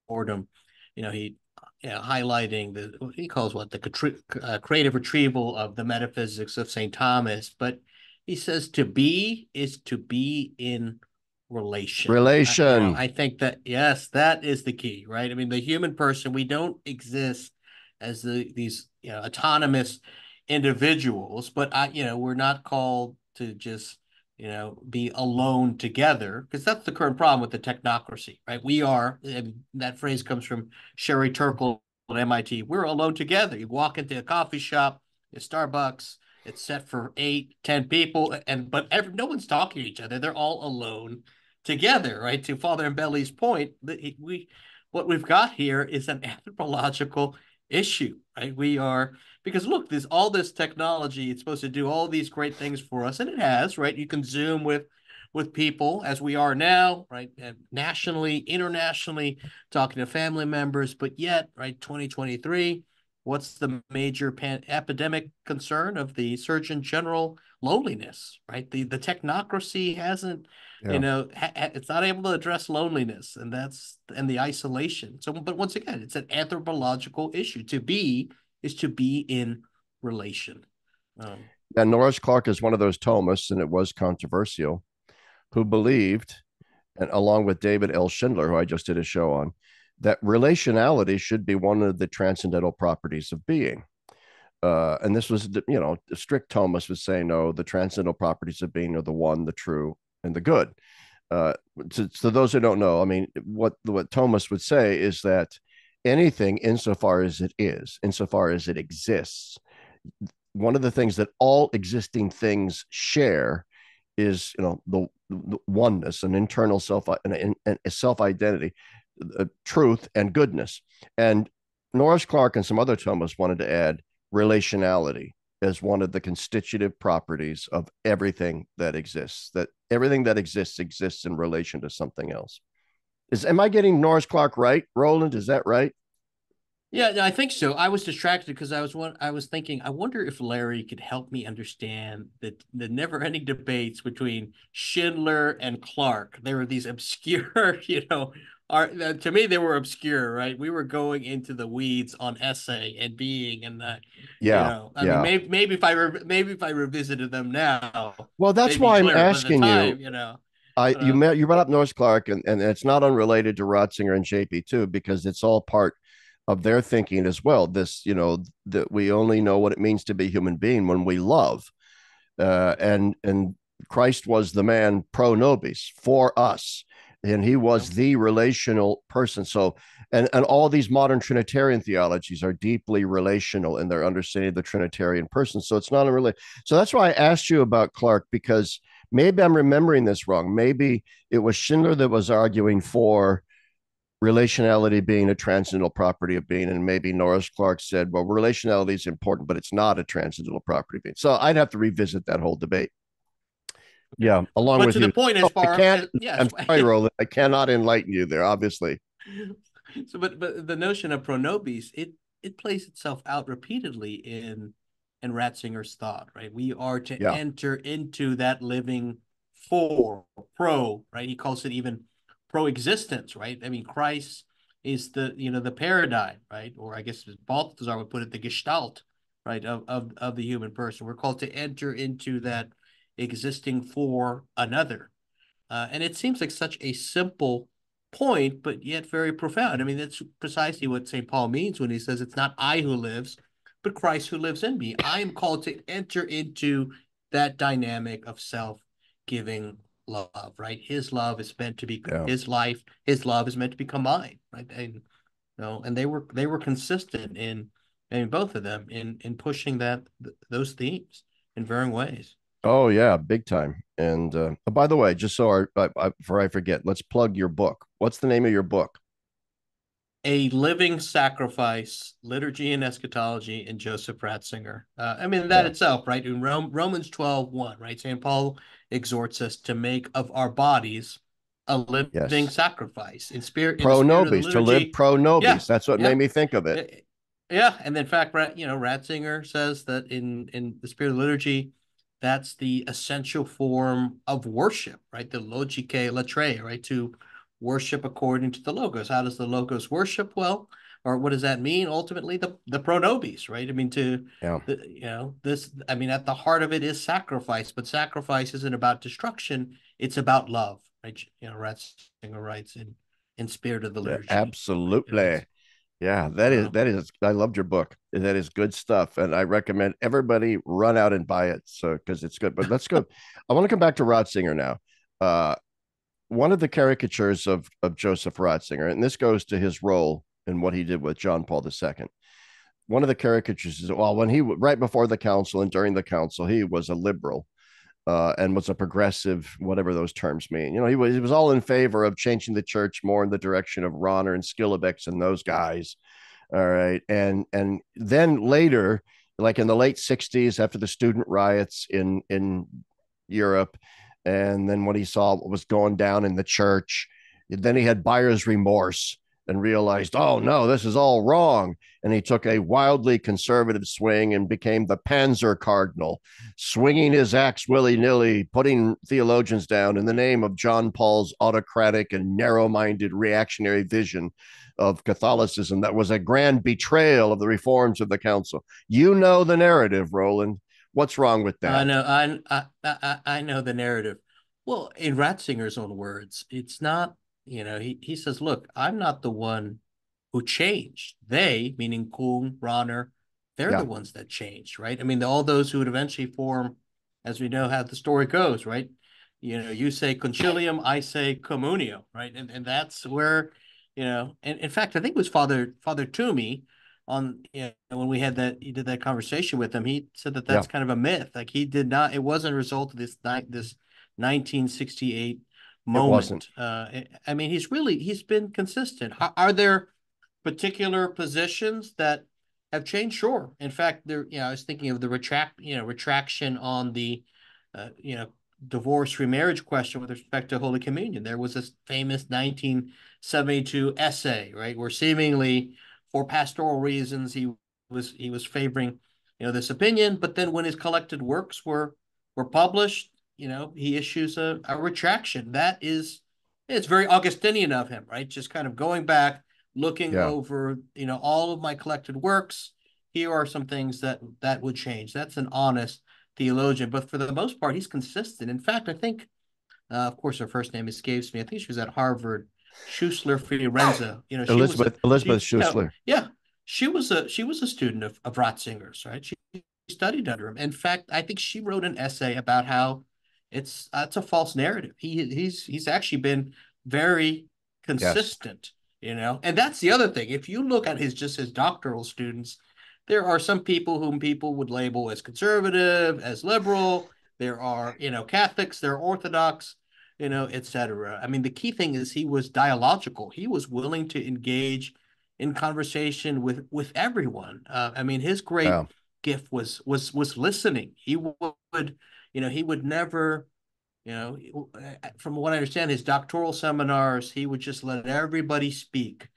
Speaker 1: Fordham. You know, he you know, highlighting the he calls what the uh, creative retrieval of the metaphysics of Saint Thomas, but he says to be is to be in relation.
Speaker 2: Relation. I,
Speaker 1: I think that yes, that is the key, right? I mean, the human person, we don't exist as the these you know autonomous individuals, but I you know we're not called to just you know, be alone together, because that's the current problem with the technocracy, right? We are, and that phrase comes from Sherry Turkle at MIT. We're alone together. You walk into a coffee shop, a Starbucks, it's set for eight, ten people, and but every, no one's talking to each other. They're all alone together, right? To Father Imbelli's point, that we what we've got here is an anthropological issue, right? We are because look, there's all this technology. It's supposed to do all these great things for us, and it has, right? You can Zoom with with people as we are now, right? And nationally, internationally, talking to family members, but yet, right, 2023, what's the major pan- epidemic concern of the Surgeon General? Loneliness, right? The the technocracy hasn't, yeah. you know, ha- it's not able to address loneliness, and that's and the isolation. So, but once again, it's an anthropological issue. To be is to be in relation. Um,
Speaker 2: and Norris Clarke is one of those Thomists, and it was controversial, who believed, and along with David L. Schindler, who I just did a show on, that relationality should be one of the transcendental properties of being. Uh, and this was, you know, strict Thomist was saying, no, the transcendental properties of being are the one, the true, and the good. Uh, to, to those who don't know, I mean, what what Thomas would say is that anything insofar as it is, insofar as it exists. One of the things that all existing things share is, you know, the, the oneness, an internal self, an, an, a self identity, truth, and goodness. And Norris Clarke and some other Thomists wanted to add relationality as one of the constitutive properties of everything that exists. That everything that exists exists in relation to something else. Is am I getting Norris Clarke right, Roland? Is that right?
Speaker 1: Yeah, I think so. I was distracted because I was one. I was thinking. I wonder if Larry could help me understand the the never-ending debates between Schindler and Clarke. There were these obscure, you know, are uh, to me they were obscure, right? We were going into the weeds on essay and being and that.
Speaker 2: Yeah, you know, I yeah.
Speaker 1: mean, maybe maybe if I re- maybe if I revisited them now.
Speaker 2: Well, that's why I'm asking
Speaker 1: time,
Speaker 2: you.
Speaker 1: You know.
Speaker 2: I uh, you met you brought up Norris Clarke, and, and it's not unrelated to Ratzinger and JP too because it's all part of their thinking as well. This, you know, that we only know what it means to be a human being when we love. Uh, and and Christ was the man pro nobis for us, and he was the relational person. So, and and all these modern Trinitarian theologies are deeply relational in their understanding of the Trinitarian person. So it's not a really. So that's why I asked you about Clarke because maybe I'm remembering this wrong. Maybe it was Schindler that was arguing for relationality being a transcendental property of being. And maybe Norris Clarke said, well, relationality is important, but it's not a transcendental property of being. So I'd have to revisit that whole debate. Yeah, along
Speaker 1: but
Speaker 2: with
Speaker 1: to
Speaker 2: you.
Speaker 1: the point, as oh, far
Speaker 2: I can't, as, yes. I'm sorry, Roland. I cannot enlighten you there, obviously.
Speaker 1: So, but but the notion of pro nobis, it it plays itself out repeatedly in in Ratzinger's thought, right? We are to yeah. enter into that living for pro, right? He calls it even pro-existence, right? I mean, Christ is the you know the paradigm, right? Or I guess Balthasar would put it, the gestalt, right, of of of the human person. We're called to enter into that existing for another, uh, and it seems like such a simple point, but yet very profound. I mean, that's precisely what St. Paul means when he says, "It's not I who lives, but Christ who lives in me." I am called to enter into that dynamic of self-giving love, right? His love is meant to be yeah. his life. His love is meant to become mine, right? And you know, and they were they were consistent in, in both of them in in pushing that th- those themes in varying ways.
Speaker 2: Oh yeah, big time. And uh, oh, by the way, just so our, I, I, before I forget, let's plug your book. What's the name of your book?
Speaker 1: A Living Sacrifice, Liturgy and Eschatology in Joseph Ratzinger. Uh, I mean, that yeah. itself, right? In Rome, Romans 12, 1, right? St. Paul exhorts us to make of our bodies a living yes. sacrifice in spirit.
Speaker 2: Pro in nobis, to live pro nobis. Yeah. That's what yeah. made me think of it.
Speaker 1: Yeah. And in fact, you know, Ratzinger says that in, in the spirit of liturgy, that's the essential form of worship, right? The logike latreia, right? To worship according to the logos. How does the logos worship? Well, or what does that mean? Ultimately, the the pro nobis, right? I mean, to yeah. the, you know this. I mean, at the heart of it is sacrifice, but sacrifice isn't about destruction; it's about love, right? You know, Ratzinger writes in in spirit of the liturgy.
Speaker 2: Absolutely. Yeah, that is that is. I loved your book. That is good stuff, and I recommend everybody run out and buy it. So because it's good. But let's go. I want to come back to Ratzinger now. Uh, one of the caricatures of of Joseph Ratzinger, and this goes to his role in what he did with John Paul II. One of the caricatures is well, when he right before the council and during the council, he was a liberal. Uh, and was a progressive, whatever those terms mean. You know, he was he was all in favor of changing the church more in the direction of Rahner and Schillebeeckx and those guys. All right, and and then later, like in the late '60s, after the student riots in in Europe, and then when he saw what was going down in the church, then he had buyer's remorse and realized, oh no, this is all wrong. And he took a wildly conservative swing and became the Panzer Cardinal, swinging his axe willy nilly, putting theologians down in the name of John Paul's autocratic and narrow minded reactionary vision of Catholicism that was a grand betrayal of the reforms of the council. You know the narrative, Roland. What's wrong with that?
Speaker 1: I know. I I I know the narrative. Well, in Ratzinger's own words, it's not. You know, he he says, "Look, I'm not the one who changed. They, meaning Kung, Rahner, they're yeah. the ones that changed, right? I mean, all those who would eventually form, as we know how the story goes, right? You know, you say concilium, I say communio, right? And and that's where, you know, and in fact, I think it was Father Father Twomey on you know, when we had that he did that conversation with him he said that that's yeah. kind of a myth like he did not it wasn't a result of this night this 1968 moment uh, i mean he's really he's been consistent are, are there particular positions that have changed. Sure. In fact, there, you know, I was thinking of the retract, you know, retraction on the, uh, you know, divorce remarriage question with respect to Holy Communion. There was this famous 1972 essay, right, where seemingly for pastoral reasons he was he was favoring, you know, this opinion, but then when his collected works were were published, you know, he issues a, a retraction. That is it's very Augustinian of him, right? Just kind of going back, looking yeah. over, you know, all of my collected works. Here are some things that that would change. That's an honest theologian, but for the most part, he's consistent. In fact, I think, uh, of course, her first name escapes me. I think she was at Harvard. Schussler Fiorenza, you know,
Speaker 2: Elizabeth a, Elizabeth she, Schussler. You know,
Speaker 1: yeah, she was a she was a student of, of Ratzinger's, right? She studied under him. In fact, I think she wrote an essay about how it's uh, it's a false narrative. He he's he's actually been very consistent, yes. you know. And that's the other thing. If you look at his just his doctoral students, there are some people whom people would label as conservative, as liberal. There are, you know, Catholics, there are Orthodox, you know, etc. I mean, the key thing is he was dialogical. He was willing to engage in conversation with with everyone. Uh, I mean, his great wow. gift was was was listening. He would, you know, he would never, you know, from what I understand, his doctoral seminars, he would just let everybody speak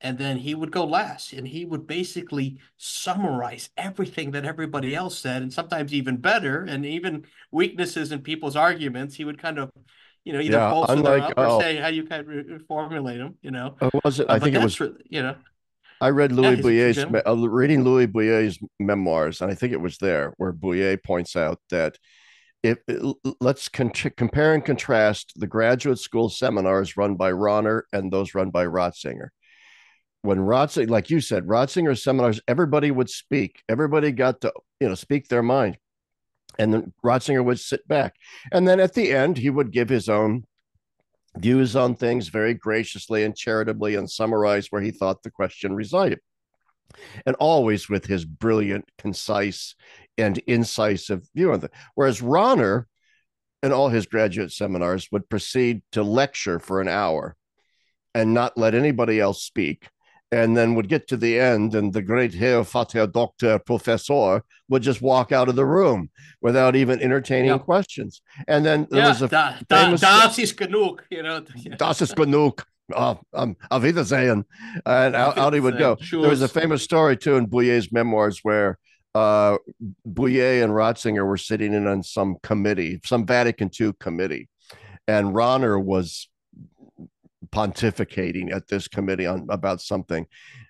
Speaker 1: and then he would go last and he would basically summarize everything that everybody else said and sometimes even better and even weaknesses in people's arguments he would kind of you know either yeah, bolster unlike, them up or oh, say how you kind of formulate them you know?
Speaker 2: Was it? I uh, think it was
Speaker 1: you know.
Speaker 2: I read Louis yeah, Bouyer's uh, reading Louis Bouyer's memoirs, and I think it was there where Bouyer points out that if let's con- compare and contrast the graduate school seminars run by Rahner and those run by Ratzinger. When Ratzinger, like you said, Ratzinger seminars, everybody would speak. Everybody got to, you know, speak their mind. And then Ratzinger would sit back. And then at the end, he would give his own views on things very graciously and charitably and summarize where he thought the question resided. And always with his brilliant, concise, and incisive view on it. Whereas Rahner, in all his graduate seminars, would proceed to lecture for an hour and not let anybody else speak and then would get to the end, and the great Herr Vater Doctor Professor would just walk out of the room without even entertaining questions. And then there
Speaker 1: yeah,
Speaker 2: was a
Speaker 1: da, famous, das ist genug, you know.
Speaker 2: Das ist genug. Oh, um, auf Wiedersehen. And out, out he would go. Sure. There was a famous story too in Bouyer's memoirs where uh, Bouyer and Ratzinger were sitting in on some committee, some Vatican II committee, and Rahner was pontificating at this committee on about something.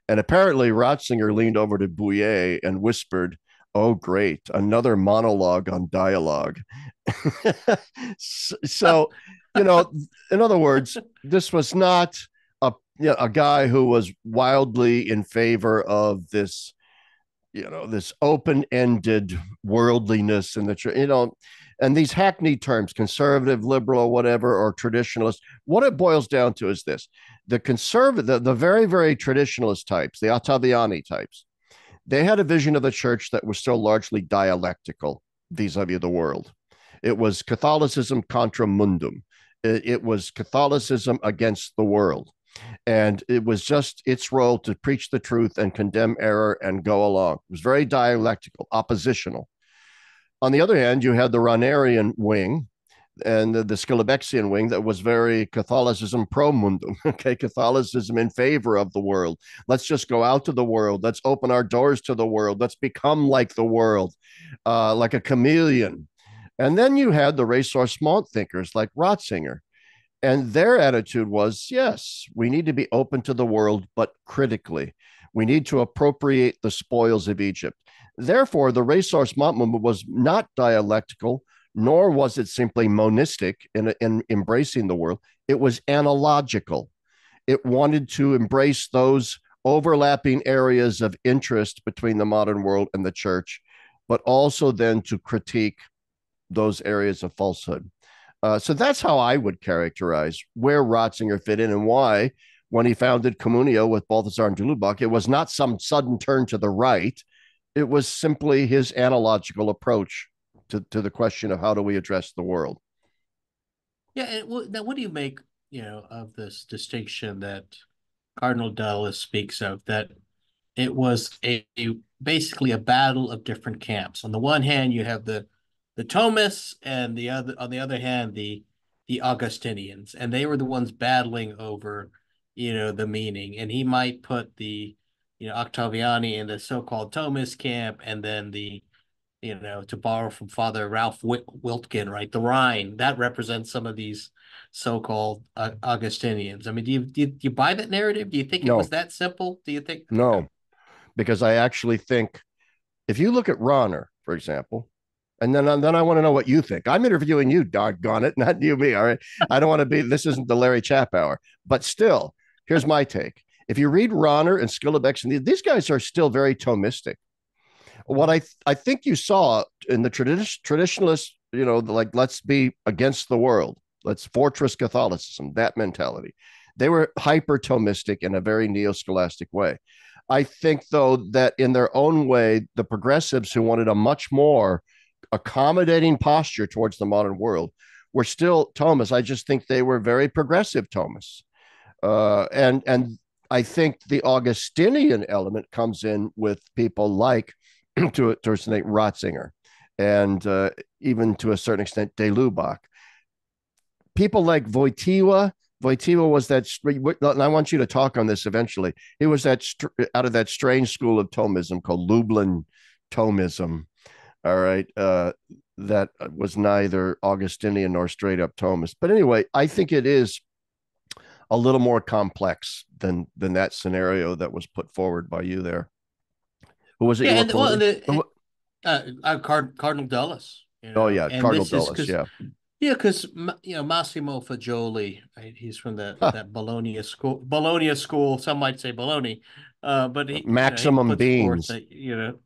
Speaker 2: And apparently Ratzinger leaned over to Bouyer and whispered, Oh, great, another monologue on dialogue. so, you know, in other words, this was not a you know, a guy who was wildly in favor of this, you know, this open-ended worldliness in the you know, and these hackneyed terms, conservative, liberal, whatever, or traditionalist, what it boils down to is this the conservative, the, the very, very traditionalist types, the Ottaviani types, they had a vision of the church that was still largely dialectical vis a vis the world. It was Catholicism contra mundum, it, it was Catholicism against the world. And it was just its role to preach the truth and condemn error and go along. It was very dialectical, oppositional. On the other hand, you had the Rahnerian wing and the, the wing that was very Catholicism pro mundum, okay, Catholicism in favor of the world. Let's just go out to the world. Let's open our doors to the world. Let's become like the world, uh, like a chameleon. And then you had the ressourcement thinkers like Ratzinger. And their attitude was yes, we need to be open to the world, but critically. We need to appropriate the spoils of Egypt. Therefore, the ressourcement movement was not dialectical, nor was it simply monistic in, in embracing the world. It was analogical. It wanted to embrace those overlapping areas of interest between the modern world and the church, but also then to critique those areas of falsehood. Uh, so that's how I would characterize where Ratzinger fit in and why, when he founded Communio with Balthasar and de Lubac, it was not some sudden turn to the right it was simply his analogical approach to, to the question of how do we address the world.
Speaker 1: Yeah, now what do you make, you know, of this distinction that Cardinal Dulles speaks of that it was a, a, basically a battle of different camps. On the one hand, you have the the Thomists, and the other on the other hand, the the Augustinians, and they were the ones battling over, you know, the meaning. And he might put the, you know, Ottaviani in the so-called Thomas camp, and then the, you know, to borrow from Father Ralph Wiltgen, right, the Rhine that represents some of these so-called uh, Augustinians. I mean, do you, do you, do you buy that narrative? Do you think no. it was that simple? Do you think?
Speaker 2: No, because I actually think if you look at Rahner, for example, and then, then I want to know what you think. I'm interviewing you, doggone it, not you, me. All right. I don't want to be, this isn't the Larry Chapp hour, but still, here's my take. If you read Rahner and Schillebeeckx, and these guys are still very Thomistic. What I, I think you saw in the tradi- traditionalist, you know, like, let's be against the world, let's fortress Catholicism, that mentality. They were hyper Thomistic in a very neo scholastic way. I think, though, that in their own way, the progressives who wanted a much more accommodating posture towards the modern world were still Thomas. I just think they were very progressive Thomas. Uh, and and I think the Augustinian element comes in with people like to to extent Ratzinger and uh, even to a certain extent de Lubac. People like Wojtyła. Wojtyła was that, and I want you to talk on this eventually. He was that out of that strange school of Thomism called Lublin Thomism, all right. Uh, that was neither Augustinian nor straight up Thomist. But anyway, I think it is a little more complex than than that scenario that was put forward by you there. Who was it? Yeah, and, well,
Speaker 1: the, uh, uh, Card- Cardinal Dulles.
Speaker 2: You know? Oh yeah, and Cardinal Dulles. Yeah.
Speaker 1: Yeah, because you know Massimo Faggioli, right? He's from the huh. that Bologna school. Bologna school. Some might say Bologna, uh, but he,
Speaker 2: maximum you know, he beans.
Speaker 1: You know,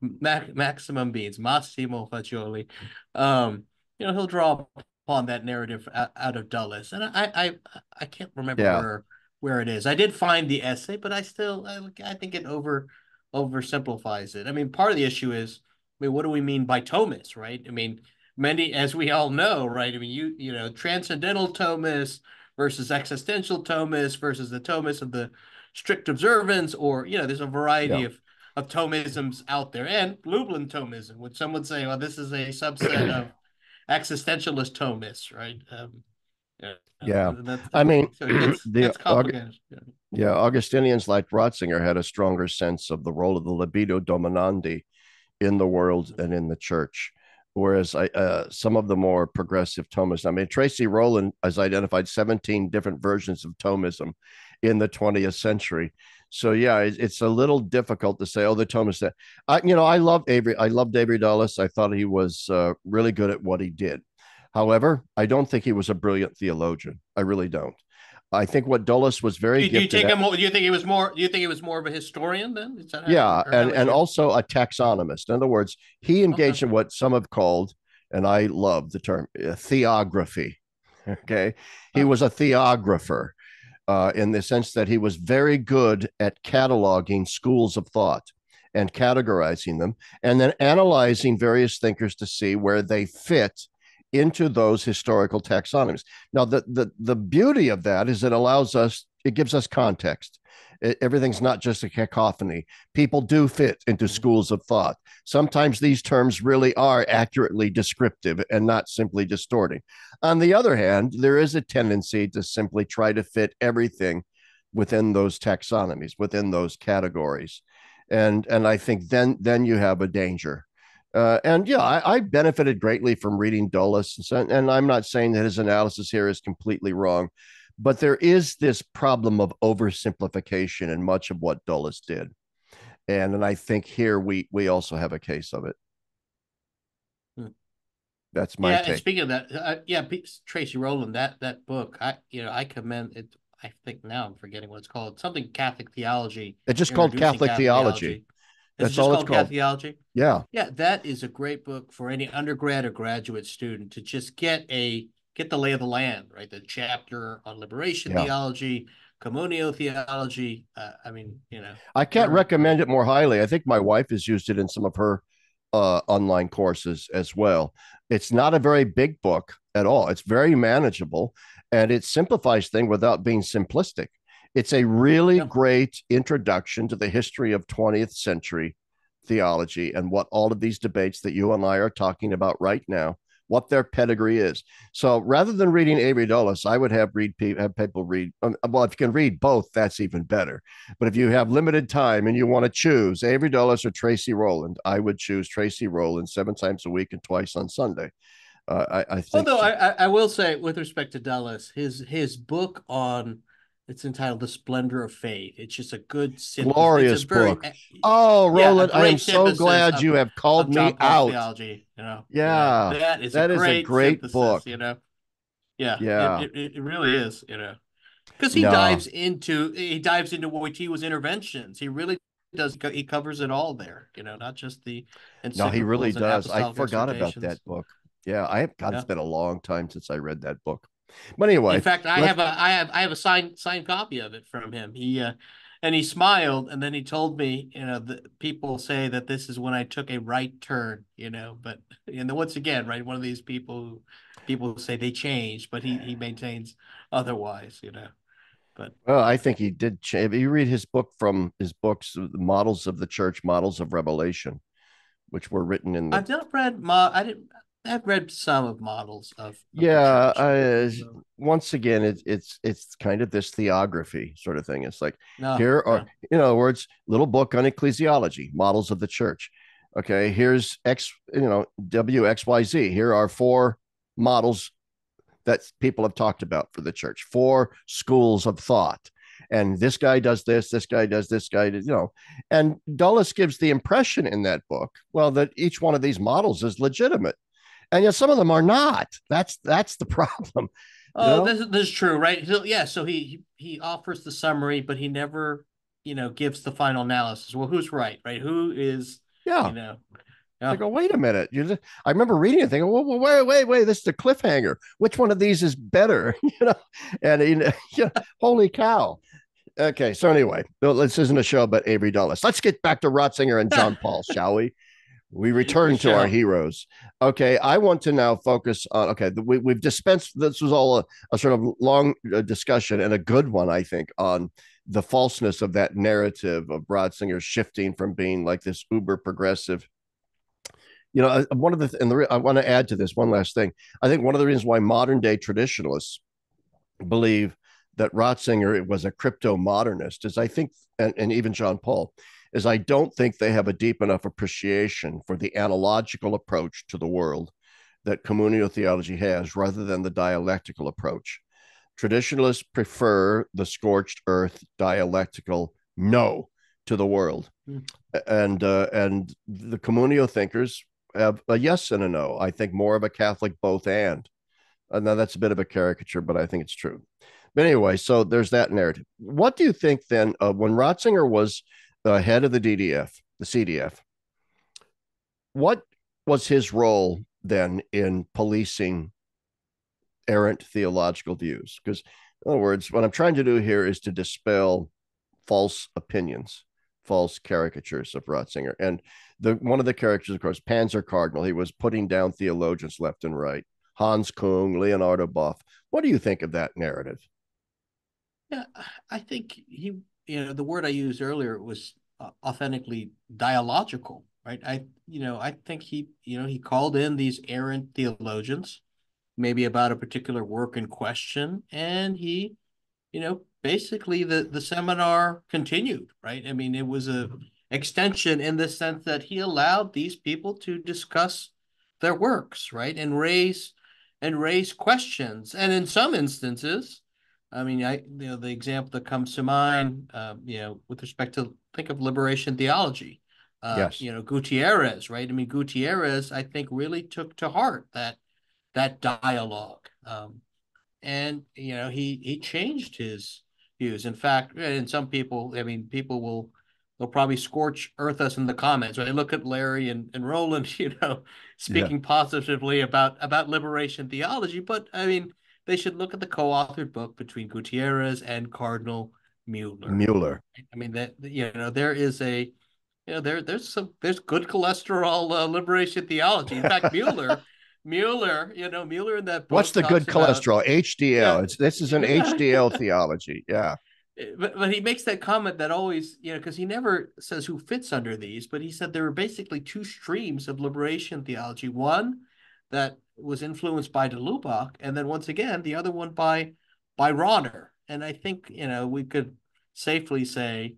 Speaker 1: maximum beans. Massimo Faggioli. Um, you know, he'll draw upon that narrative out, out of Dulles, and I, I, I can't remember yeah. where where it is. I did find the essay, but I still, I, I think it over oversimplifies it. I mean, part of the issue is, I mean, what do we mean by Thomas, right? I mean, many, as we all know, right? I mean, you, you know, transcendental Thomas versus existential Thomas versus the Thomas of the strict observance, or you know, there's a variety yeah. of of Thomisms out there, and Lublin Thomism, which some would say, well, this is a subset of existentialist Thomists, right? Um,
Speaker 2: yeah, yeah. I mean, so the Aug- yeah. yeah, Augustinians like Ratzinger had a stronger sense of the role of the libido dominandi in the world and in the church. Whereas I, uh, some of the more progressive Thomists, I mean, Tracey Rowland has identified 17 different versions of Thomism in the 20th century. So yeah, it's a little difficult to say. Oh, the Thomas that I, you know, I love Avery. I loved Avery Dulles. I thought he was uh, really good at what he did. However, I don't think he was a brilliant theologian. I really don't. I think what Dulles was very.
Speaker 1: Do, do you take at? Do you think he was more? Do you think he was more of a historian then?
Speaker 2: yeah, and and also a taxonomist. In other words, he engaged okay. in what some have called, and I love the term, uh, theography. Okay, he was a theographer uh, in the sense that he was very good at cataloging schools of thought and categorizing them, and then analyzing various thinkers to see where they fit into those historical taxonomies. Now, the the the beauty of that is it allows us, it gives us context everything's not just a cacophony. People do fit into mm-hmm. schools of thought. Sometimes these terms really are accurately descriptive and not simply distorting. On the other hand, there is a tendency to simply try to fit everything within those taxonomies, within those categories. And and I think then then you have a danger. Uh, and yeah, I, I, benefited greatly from reading Dulles, and, and I'm not saying that his analysis here is completely wrong. But there is this problem of oversimplification in much of what Dulles did. And, and I think here we we also have a case of it. Hmm. That's my
Speaker 1: yeah.
Speaker 2: Take.
Speaker 1: And speaking of that, uh, yeah, Tracey Rowland, that that book, I you know I commend it. I think now I'm forgetting what it's called. Something Catholic theology.
Speaker 2: It's just called Catholic, Catholic theology. theology.
Speaker 1: That's it just all called, it's called. theology.
Speaker 2: Yeah.
Speaker 1: Yeah, that is a great book for any undergrad or graduate student to just get a get the lay of the land, right? The chapter on liberation yeah. theology, communio theology. Uh, I mean, you know,
Speaker 2: I can't recommend it more highly. I think my wife has used it in some of her uh, online courses as well. It's not a very big book at all. It's very manageable and it simplifies things without being simplistic. It's a really yep. great introduction to the history of 20th century theology and what all of these debates that you and I are talking about right now, what their pedigree is. So rather than reading Avery Dulles, I would have read have people read. Um, well, if you can read both, that's even better. But if you have limited time and you want to choose Avery Dulles or Tracey Rowland, I would choose Tracey Rowland seven times a week and twice on Sunday. Uh, I, I think.
Speaker 1: Although I, I will say, with respect to Dulles, his his book on it's entitled "The Splendor of Faith." It's just a good,
Speaker 2: glorious
Speaker 1: very,
Speaker 2: book. Eh, oh, Roland, yeah, I am so glad of, you have called me out.
Speaker 1: Theology, you know,
Speaker 2: yeah,
Speaker 1: yeah that is that a great, is a great book. You know, yeah,
Speaker 2: yeah,
Speaker 1: it, it, it really is. You know, because he no. dives into he dives into Wojtyła's interventions. He really does. He covers it all there. You know, not just the.
Speaker 2: No, he really does. I forgot about that book. Yeah, I have. God, yeah. it's been a long time since I read that book. But anyway,
Speaker 1: in fact, I have a I have I have a signed signed copy of it from him. He uh, and he smiled, and then he told me, you know, the people say that this is when I took a right turn, you know, but and then once again, right, one of these people who people say they changed, but he he maintains otherwise, you know. But
Speaker 2: well, I think he did change. You read his book from his books, Models of the Church, Models of Revelation, which were written in the.
Speaker 1: I've not read. my I didn't. I've read some of models of. of
Speaker 2: yeah, uh, once again, it's it's it's kind of this theography sort of thing. It's like no, here are, in other words, little book on ecclesiology, models of the church. Okay, here's X, you know, W X Y Z. Here are four models that people have talked about for the church, four schools of thought. And this guy does this, this guy does this guy, does, you know. And Dulles gives the impression in that book, well, that each one of these models is legitimate and yet some of them are not. That's that's the problem.
Speaker 1: Oh, this, this is true, right? So, yeah, so he he offers the summary, but he never, you know, gives the final analysis. Well, who's right, right? Who is,
Speaker 2: yeah,
Speaker 1: you know.
Speaker 2: Yeah. I go, wait a minute. You just, I remember reading it, thinking, well, well, wait, wait, wait, this is a cliffhanger. Which one of these is better? you know, and you know, holy cow. Okay, so anyway, this isn't a show about Avery Dulles. Let's get back to Ratzinger and John Paul, shall we? We return to our heroes. Okay, I want to now focus on. Okay, we, we've dispensed. This was all a, a sort of long uh, discussion and a good one, I think, on the falseness of that narrative of Ratzinger shifting from being like this uber progressive. You know, uh, one of the and the I want to add to this one last thing. I think one of the reasons why modern day traditionalists believe that Ratzinger was a crypto modernist is I think, and, and even John Paul is I don't think they have a deep enough appreciation for the analogical approach to the world that communio theology has rather than the dialectical approach. Traditionalists prefer the scorched earth dialectical no to the world. Mm. And uh, and the communio thinkers have a yes and a no. I think more of a Catholic both and. Uh, now that's a bit of a caricature, but I think it's true. But anyway, so there's that narrative. What do you think then uh, when Ratzinger was the head of the DDF, the CDF. What was his role then in policing errant theological views? Because, in other words, what I'm trying to do here is to dispel false opinions, false caricatures of Ratzinger. And the one of the characters, of course, Panzer Cardinal, he was putting down theologians left and right. Hans Kung, Leonardo Boff. What do you think of that narrative?
Speaker 1: Yeah, I think he you know the word I used earlier was uh, authentically dialogical, right? I you know I think he you know he called in these errant theologians, maybe about a particular work in question, and he, you know, basically the the seminar continued, right? I mean, it was a extension in the sense that he allowed these people to discuss their works, right, and raise and raise questions, and in some instances I mean, I you know the example that comes to mind, uh, you know, with respect to think of liberation theology. Uh, yes. You know, Gutierrez, right? I mean, Gutierrez, I think, really took to heart that that dialogue, um, and you know, he he changed his views. In fact, and some people, I mean, people will they'll probably scorch earth us in the comments. When they look at Larry and, and Roland, you know, speaking yeah. positively about about liberation theology, but I mean they should look at the co-authored book between Gutierrez and Cardinal Mueller.
Speaker 2: Mueller.
Speaker 1: I mean that you know there is a you know there there's some there's good cholesterol uh, liberation theology. In fact, Mueller. Mueller, you know, Mueller in that book.
Speaker 2: What's the good cholesterol? HDL. Yeah. It's this is an HDL theology. Yeah.
Speaker 1: but, but he makes that comment that always, you know, because he never says who fits under these, but he said there were basically two streams of liberation theology. One that was influenced by de Lubac, and then once again, the other one by by Rahner. And I think, you know, we could safely say,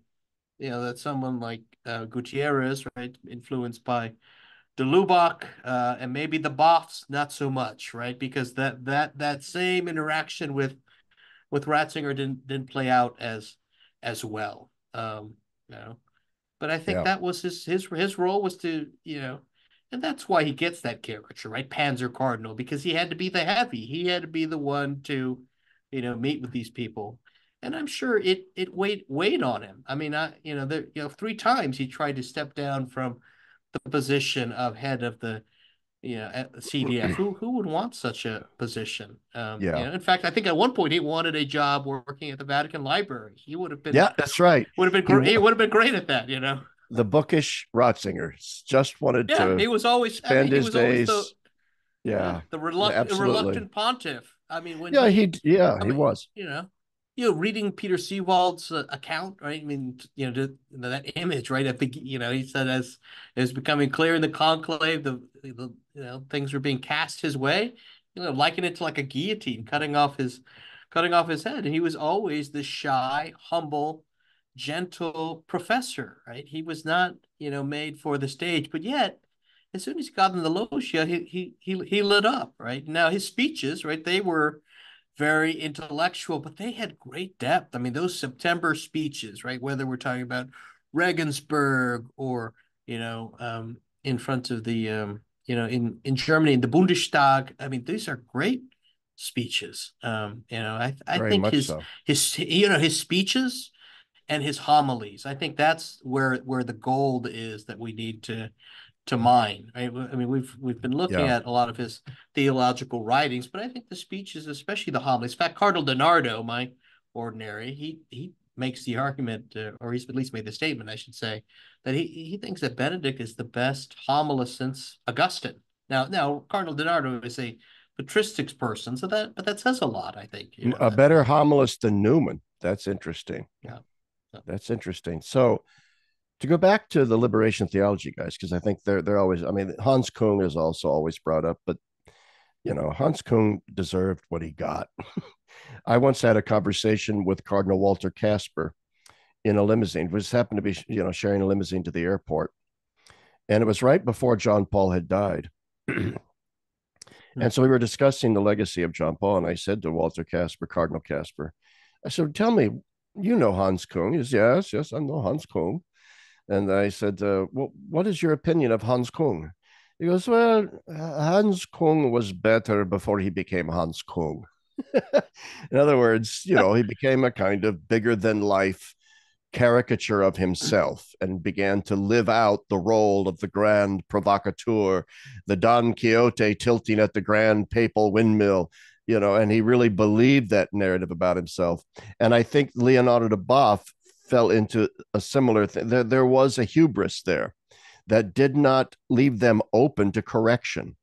Speaker 1: you know, that someone like uh, Gutierrez, right, influenced by de Lubac, uh, and maybe the Boffs, not so much, right? Because that that that same interaction with with Ratzinger didn't didn't play out as as well. Um, you know, but I think yeah. that was his his his role was to you know, and that's why he gets that caricature, right? Panzer Cardinal, because he had to be the heavy, he had to be the one to, you know, meet with these people. And I'm sure it it weighed weighed on him. I mean, I you know, there you know, three times he tried to step down from the position of head of the you know, at the CDF. who who would want such a position? Um, yeah. You know, in fact, I think at one point he wanted a job working at the Vatican Library. He would have been.
Speaker 2: Yeah, that's right.
Speaker 1: Would have been great. He would have been great at that. You know.
Speaker 2: The bookish Ratzinger just wanted
Speaker 1: yeah,
Speaker 2: to.
Speaker 1: he was always
Speaker 2: spend
Speaker 1: I mean,
Speaker 2: his days. The,
Speaker 1: yeah, the reluctant, yeah, reluctant pontiff. I mean, when
Speaker 2: yeah, he, yeah I he mean, was.
Speaker 1: You know, you know, reading Peter Seewald's uh, account, right? I mean, you know, to, you know, that image, right? I think, you know, he said as it was becoming clear in the conclave, the, the you know things were being cast his way. You know, liken it to like a guillotine cutting off his, cutting off his head, and he was always the shy, humble, gentle professor, right? He was not, you know, made for the stage, but yet. As soon as he got in the loggia, he he he he lit up, right? Now his speeches, right? They were very intellectual, but they had great depth. I mean, those September speeches, right? Whether we're talking about Regensburg or you know, um, in front of the um, you know, in in Germany in the Bundestag. I mean, these are great speeches. Um, you know, I I very think his so. his you know his speeches and his homilies. I think that's where where the gold is that we need to to mine. I, I mean, we've we've been looking yeah. at a lot of his theological writings, but I think the speeches, especially the homilies. In fact, Cardinal DiNardo, my ordinary, he he makes the argument, uh, or he's at least made the statement, I should say, that he he thinks that Benedict is the best homilist since Augustine. Now, now Cardinal DiNardo is a patristics person, so that but that says a lot, I think.
Speaker 2: You know, a better homilist than Newman. That's interesting.
Speaker 1: Yeah.
Speaker 2: That's interesting. So to go back to the liberation theology guys, because I think they're they're always. I mean, Hans Kung is also always brought up, but you know, Hans Kung deserved what he got. I once had a conversation with Cardinal Walter Kasper in a limousine. Just happened to be, you know, sharing a limousine to the airport, and it was right before John Paul had died. Hmm. and so we were discussing the legacy of John Paul, and I said to Walter Kasper, Cardinal Kasper, I said, "Tell me, you know Hans Kung?" He says, "Yes, yes, I know Hans Kung." And I said, uh, well, what is your opinion of Hans Kung? He goes, well, Hans Kung was better before he became Hans Kung. In other words, you know, he became a kind of bigger than life caricature of himself and began to live out the role of the grand provocateur, the Don Quixote tilting at the grand papal windmill, you know, and he really believed that narrative about himself. And I think Leonardo da Boff fell into a similar thing. There, there was a hubris there that did not leave them open to correction.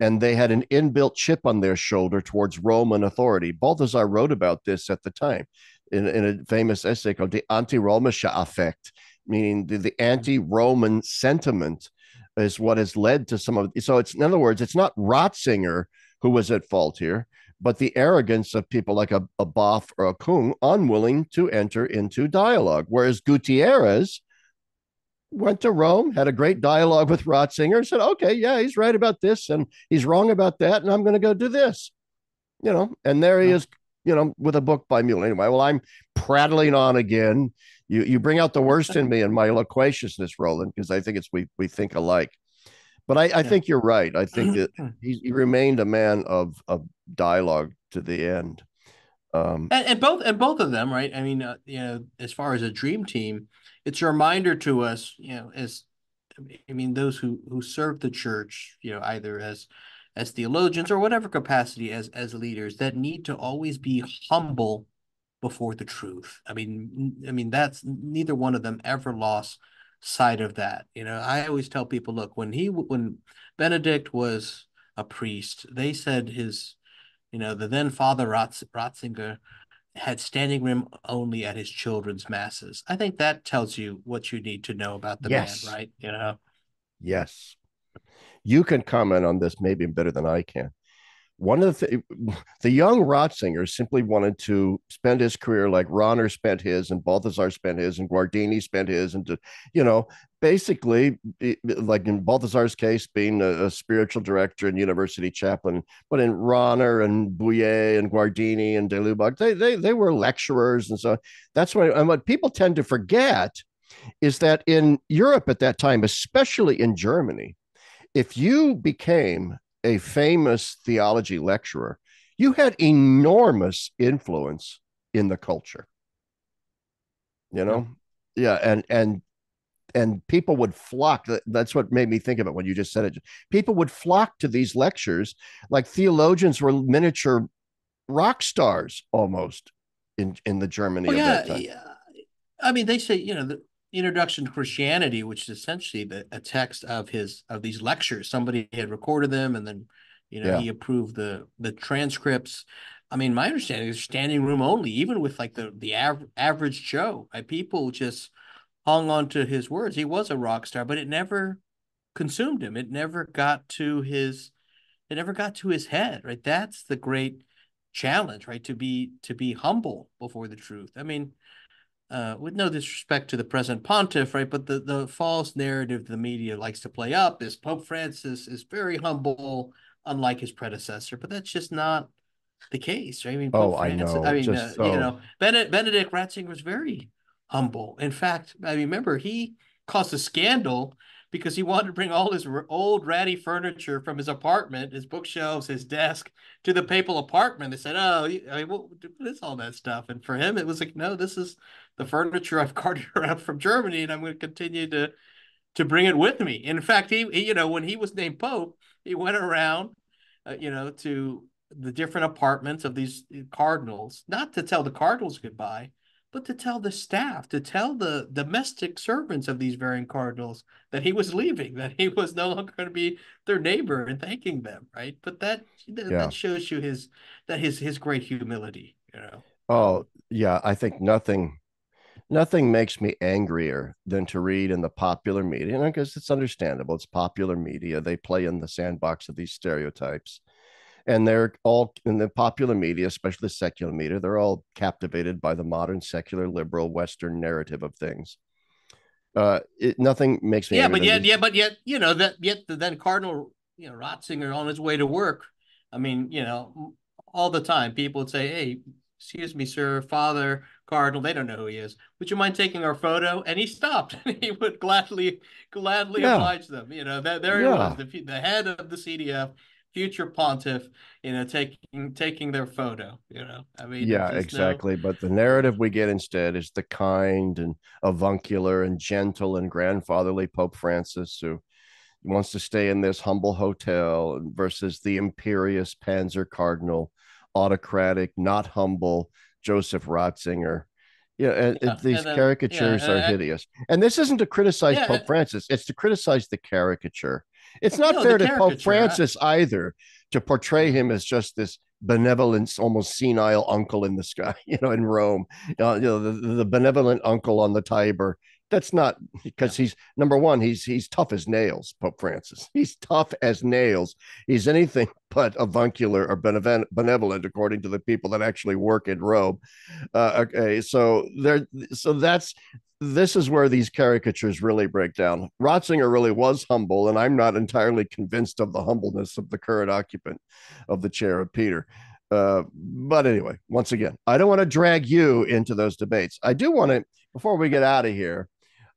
Speaker 2: And they had an inbuilt chip on their shoulder towards Roman authority. Balthasar wrote about this at the time in, in a famous essay called The Anti-Römische Affekt, meaning the, the anti-Roman sentiment is what has led to some of so it's in other words, it's not Ratzinger who was at fault here but the arrogance of people like a, a Boff or a Kung unwilling to enter into dialogue. Whereas Gutierrez went to Rome, had a great dialogue with Ratzinger, said, okay, yeah, he's right about this and he's wrong about that, and I'm going to go do this. You know, and there he is, you know, with a book by Mule. Anyway, well, I'm prattling on again. You you bring out the worst in me and my loquaciousness, Roland, because I think it's we we think alike. But I, I yeah. think you're right. I think that he, he, remained a man of of dialogue to the end.
Speaker 1: Um, and, and, both and both of them, right? I mean, uh, you know, as far as a dream team, it's a reminder to us, you know, as I mean, those who who serve the church, you know, either as as theologians or whatever capacity as as leaders, that need to always be humble before the truth. I mean, I mean that's neither one of them ever lost side of that. You know, I always tell people, look, when he when Benedict was a priest, they said his, you know, the then Father Ratz, Ratzinger had standing room only at his children's masses. I think that tells you what you need to know about the yes. man, right? You know.
Speaker 2: Yes. You can comment on this maybe better than I can one of the th- the young Ratzinger simply wanted to spend his career like Rahner spent his, and Balthasar spent his, and Guardini spent his, and to, you know, basically, like in Balthasar's case, being a, a, spiritual director and university chaplain, but in Rahner and Bouyer and Guardini and de Lubac, they they they were lecturers, and so that's what and what people tend to forget is that in Europe at that time, especially in Germany, if you became a famous theology lecturer, you had enormous influence in the culture. You know? Yeah, and and and people would flock that's what made me think of it when you just said it people would flock to these lectures like theologians were miniature rock stars almost in in the germany well, yeah, yeah
Speaker 1: i mean they say you know the, introduction to christianity which is essentially the, a text of his of these lectures. Somebody had recorded them and then you know yeah. he approved the the transcripts. I mean my understanding is standing room only even with like the the av- average joe. Like people just hung on to his words. He was a rock star but it never consumed him. It never got to his it never got to his head right? That's the great challenge right? To be to be humble before the truth. I mean uh, with no disrespect to the present pontiff, right? But the, the false narrative the media likes to play up is Pope Francis is very humble, unlike his predecessor. But that's just not the case, right? I
Speaker 2: mean, Pope oh, Francis, I know. I
Speaker 1: mean, uh, so... you know, Benedict, Benedict Ratzinger was very humble. In fact, I remember he caused a scandal because he wanted to bring all his old ratty furniture from his apartment, his bookshelves, his desk to the papal apartment. They said, "Oh, I mean, what is all that stuff?" And for him, it was like, "No, this is the furniture I've carted around from Germany, and I'm going to continue to to bring it with me." In fact, he, he you know, when he was named pope, he went around, uh, you know, to the different apartments of these cardinals, not to tell the cardinals goodbye, but to tell the staff, to tell the domestic servants of these varying cardinals that he was leaving, that he was no longer going to be their neighbor and thanking them, right? But that that, yeah. that shows you his that his his great humility, you know.
Speaker 2: Oh yeah, I think nothing nothing makes me angrier than to read in the popular media, and I guess it's understandable. It's popular media; they play in the sandbox of these stereotypes and they're all in the popular media, especially the secular media, they're all captivated by the modern secular liberal Western narrative of things. Uh, it, nothing makes me.
Speaker 1: Yeah, but yet, yeah, but yet, you know that yet then Cardinal, you know, Ratzinger on his way to work. I mean, you know, all the time people would say, "Hey, excuse me, sir, Father Cardinal." They don't know who he is. Would you mind taking our photo? And he stopped. And he would gladly, gladly yeah. oblige them. You know, that there yeah. he was, the the head of the CDF future pontiff, you know, taking taking their photo. You know, I mean,
Speaker 2: yeah, exactly. No... But the narrative we get instead is the kind and avuncular and gentle and grandfatherly Pope Francis who wants to stay in this humble hotel versus the imperious Panzer Cardinal, autocratic, not humble Joseph Ratzinger. Yeah, and, yeah. these and then, caricatures yeah, are hideous. And this isn't to criticize yeah, Pope Francis; it's to criticize the caricature. It's not no, fair to Pope Francis either to portray him as just this benevolent, almost senile uncle in the sky, you know, in Rome, uh, you know, the, the benevolent uncle on the Tiber. That's not because yeah. he's number one. He's he's tough as nails, Pope Francis. He's tough as nails. He's anything but avuncular or benevolent, according to the people that actually work in Rome. Uh, okay, so there, so that's this is where these caricatures really break down. Ratzinger really was humble, and I'm not entirely convinced of the humbleness of the current occupant of the chair of Peter. Uh, but anyway, once again, I don't want to drag you into those debates. I do want to, before we get out of here,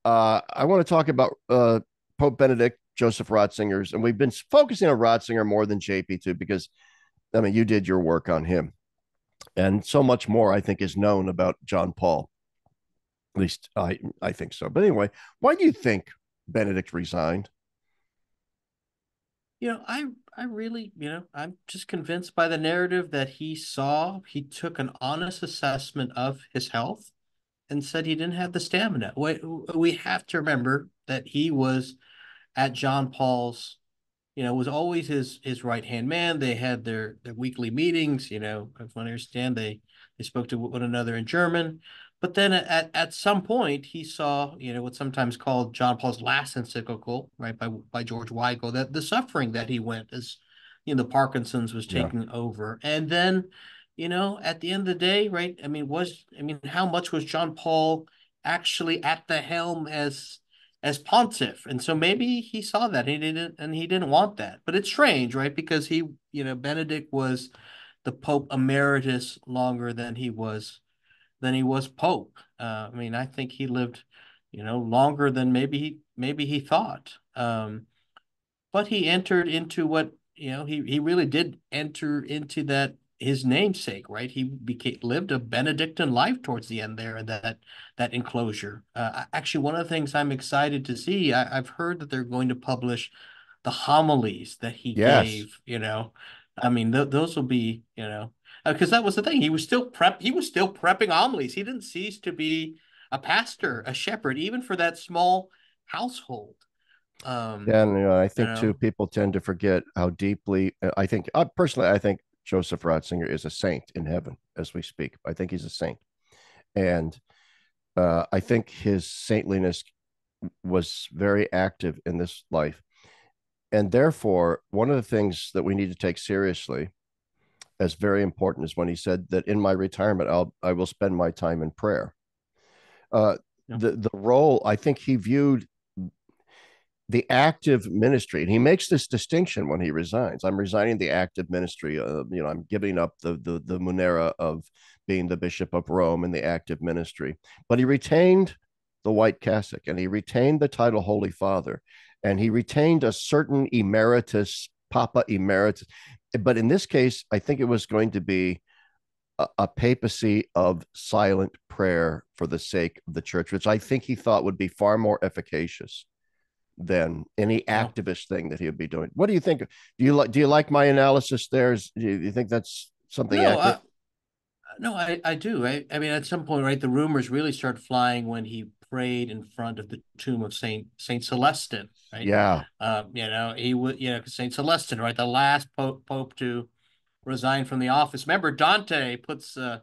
Speaker 2: uh, I want to talk about uh, Pope Benedict Joseph Ratzinger's, and we've been focusing on Ratzinger more than JP2 because, I mean, you did your work on him, and so much more I think is known about John Paul. At least I I think so. But anyway, why do you think Benedict resigned?
Speaker 1: You know, I I really, you know, I'm just convinced by the narrative that he saw. He took an honest assessment of his health and said he didn't have the stamina. We, we have to remember that he was at John Paul's, you know, was always his his right hand man. They had their their weekly meetings. You know, if I understand, they They spoke to one another in German. But then at, at some point, he saw, you know, what's sometimes called John Paul's last encyclical, right, by by George Weigel, that the suffering that he went as, you know, the Parkinson's was taking yeah. over. And then, you know, at the end of the day, right, I mean, was, I mean, how much was John Paul actually at the helm as as pontiff and so maybe he saw that he didn't and he didn't want that but it's strange right because he you know benedict was the pope emeritus longer than he was than he was pope uh, i mean i think he lived you know longer than maybe he maybe he thought um, but he entered into what you know he he really did enter into that his namesake, right? He became lived a Benedictine life towards the end there in that that enclosure. Uh, actually, one of the things I'm excited to see, I, have heard that they're going to publish the homilies that he yes. gave. You know, I mean, th- those will be, you know, because uh, that was the thing. He was still prep. He was still prepping homilies. He didn't cease to be a pastor, a shepherd, even for that small household.
Speaker 2: Um, yeah, and you know, I think you know, too, people tend to forget how deeply. I think, uh, personally, I think Joseph Ratzinger is a saint in heaven as we speak. I think he's a saint. And uh, I think his saintliness was very active in this life. And therefore, one of the things that we need to take seriously as very important is when he said that in my retirement, I'll, I will spend my time in prayer. Uh, yeah. the, the role, I think he viewed the active ministry and he makes this distinction when he resigns i'm resigning the active ministry uh, you know i'm giving up the, the the munera of being the bishop of rome in the active ministry but he retained the white cassock and he retained the title holy father and he retained a certain emeritus papa emeritus but in this case i think it was going to be a, a papacy of silent prayer for the sake of the church which i think he thought would be far more efficacious than any activist thing that he would be doing. What do you think? Do you like do you like my analysis there? Is, do you think that's something no? I,
Speaker 1: no, I, I do. I, I mean, at some point, right, the rumors really start flying when he prayed in front of the tomb of Saint Saint Celestine, right?
Speaker 2: Yeah.
Speaker 1: Um, you know, he would, you know, Saint Celestine, right, the last pope pope to resign from the office. Remember, Dante puts uh,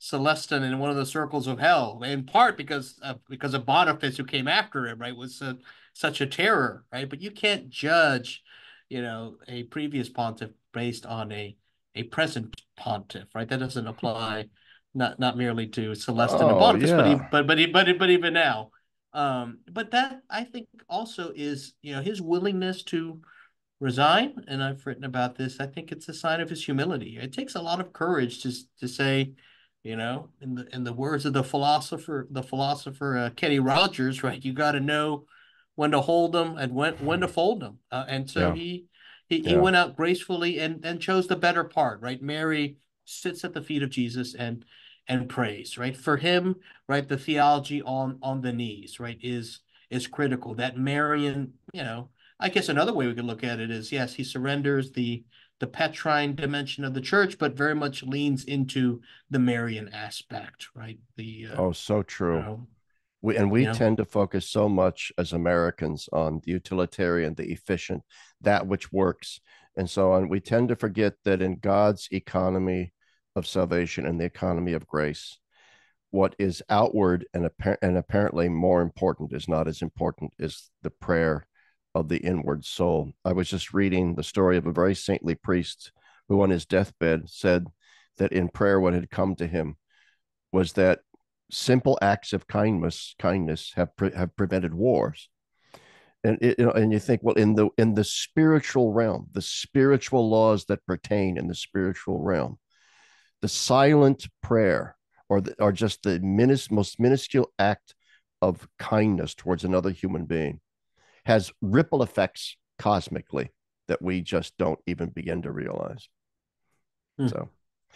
Speaker 1: Celestine in one of the circles of hell, in part because of, because of Boniface, who came after him, right, was uh, such a terror, right? But you can't judge, you know, a previous pontiff based on a a present pontiff, right? That doesn't apply not not merely to Celeste oh, and Boniface, yeah. but, but but but but even now. Um, but that I think also is you know his willingness to resign, and I've written about this. I think it's a sign of his humility. It takes a lot of courage to to say, you know, in the in the words of the philosopher, the philosopher uh, Kenny Rogers, right? You got to know when to hold them and when when to fold them. Uh, and so yeah. he he, yeah. he went out gracefully and and chose the better part, right? Mary sits at the feet of Jesus and and praise, right? For him, right, the theology on on the knees, right, is is critical. That Marian, you know, I guess another way we could look at it is yes, he surrenders the the Petrine dimension of the church, but very much leans into the Marian aspect, right? The
Speaker 2: uh, oh, so true. You know, we, and we tend to focus so much as Americans on the utilitarian, the efficient, that which works, and so on. We tend to forget that in God's economy of salvation and the economy of grace, what is outward and, appar- and apparently more important is not as important as the prayer of the inward soul. I was just reading the story of a very saintly priest who, on his deathbed, said that in prayer, what had come to him was that simple acts of kindness kindness have pre- have prevented wars and it, you know and you think well in the in the spiritual realm the spiritual laws that pertain in the spiritual realm the silent prayer or the, or just the minis, most minuscule act of kindness towards another human being has ripple effects cosmically that we just don't even begin to realize hmm. so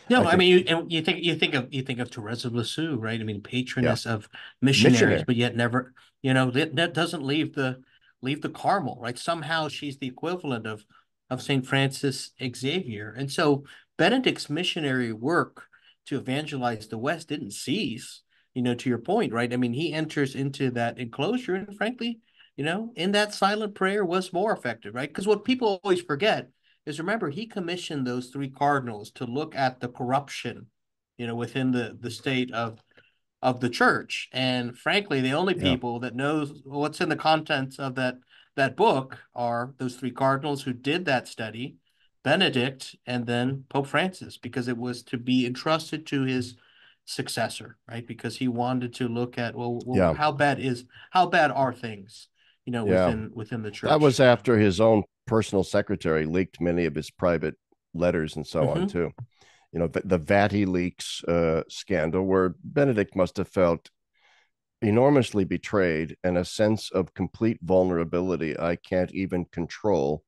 Speaker 1: no, I, I mean you you think you think of you think of Teresa of Lisieux, right? I mean, patroness yeah. of missionaries, Missionary. but yet never, you know, that, that doesn't leave the leave the Carmel, right? Somehow she's the equivalent of of Saint Francis Xavier, and so Benedict's missionary work to evangelize the West didn't cease. You know, to your point, right? I mean, he enters into that enclosure, and frankly, you know, in that silent prayer was more effective, right? Because what people always forget is remember he commissioned those three cardinals to look at the corruption you know, within the the state of of the church. And frankly, the only people yeah. that knows what's in the contents of that that book are those three cardinals who did that study, Benedict, and then Pope Francis, because it was to be entrusted to his successor, right? Because he wanted to look at well, well yeah. how bad is how bad are things, you know, yeah. within within the church.
Speaker 2: That was after his own personal secretary leaked many of his private letters and so mm-hmm. on too you know, the, the Vatileaks uh, scandal, where Benedict must have felt enormously betrayed and a sense of complete vulnerability. I can't even control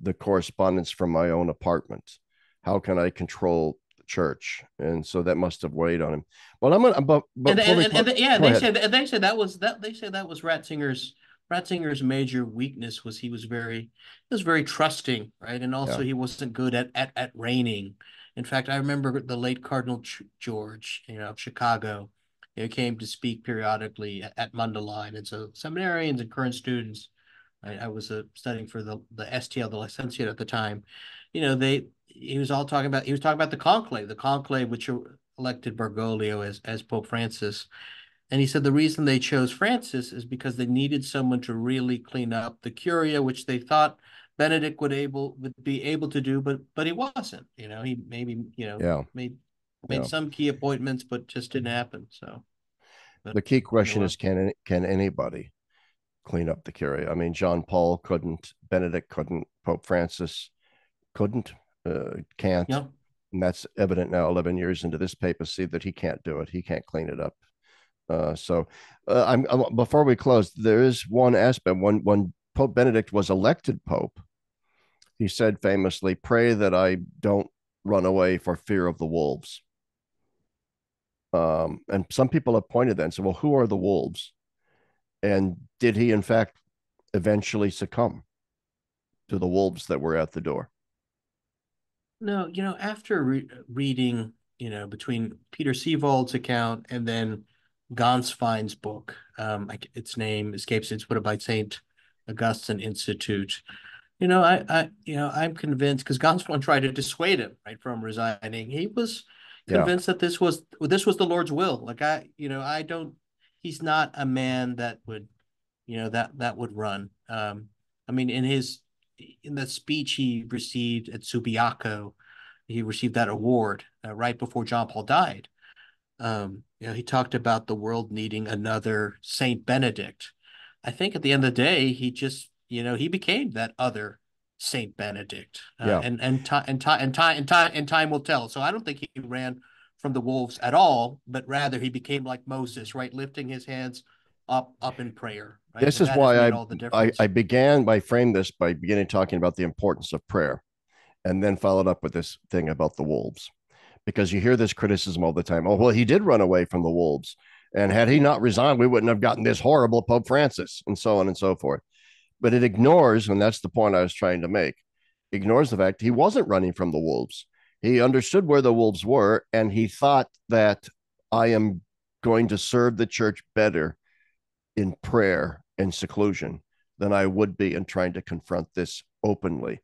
Speaker 2: the correspondence from my own apartment. How can I control the church? And so that must have weighed on him. But I'm gonna, but, but
Speaker 1: and, and, and, yeah, they said they said that was that they said that was Ratzinger's Ratzinger's major weakness was he was very he was very trusting, right? And also yeah. he wasn't good at at at reigning. In fact, I remember the late Cardinal George, you know, of Chicago, you know, came to speak periodically at, at Mundelein. And so seminarians and current students, I, I was uh, studying for the, the STL, the licentiate at the time, you know, they, he was all talking about, he was talking about the conclave, the conclave, which elected Bergoglio as, as Pope Francis. And he said the reason they chose Francis is because they needed someone to really clean up the curia, which they thought Benedict would able would be able to do, but but he wasn't. You know, he maybe you know
Speaker 2: yeah.
Speaker 1: made made yeah. some key appointments, but just didn't happen. So
Speaker 2: but, the key question you know, is can can anybody clean up the curia? I mean, John Paul couldn't, Benedict couldn't, Pope Francis couldn't, uh, can't.
Speaker 1: Yeah.
Speaker 2: And that's evident now, 11 years into this papacy, that he can't do it. He can't clean it up. Uh, so, uh, I'm, I'm, before we close, there is one aspect. When when Pope Benedict was elected pope, he said famously, Pray that I don't run away for fear of the wolves. Um, and some people have pointed that and said, well, who are the wolves? And did he, in fact, eventually succumb to the wolves that were at the door?
Speaker 1: No, you know, after re- reading, you know, between Peter Seewald's account and then Gänswein's book, um, its name escapes. It's put by Saint Augustine Institute you know, I, I, you know, I'm convinced because Gänswein tried to dissuade him right from resigning. He was convinced yeah. that this was this was the Lord's will. Like I, you know, I don't. He's not a man that would, you know, that that would run. Um, I mean, in his in the speech he received at Subiaco, he received that award uh, right before John Paul died. Um, you know, he talked about the world needing another Saint Benedict. I think at the end of the day, he just you know, he became that other Saint Benedict. Uh, yeah. And and time and time and time and time and time will tell. So I don't think he ran from the wolves at all, but rather he became like Moses, right, lifting his hands up up in prayer.
Speaker 2: Right? This and is why I, I I began by frame this by beginning talking about the importance of prayer, and then followed up with this thing about the wolves, because you hear this criticism all the time. Oh well, he did run away from the wolves, and had he not resigned, we wouldn't have gotten this horrible Pope Francis, and so on and so forth but it ignores, and that's the point I was trying to make, ignores the fact he wasn't running from the wolves. He understood where the wolves were, and he thought that I am going to serve the church better in prayer and seclusion than I would be in trying to confront this openly.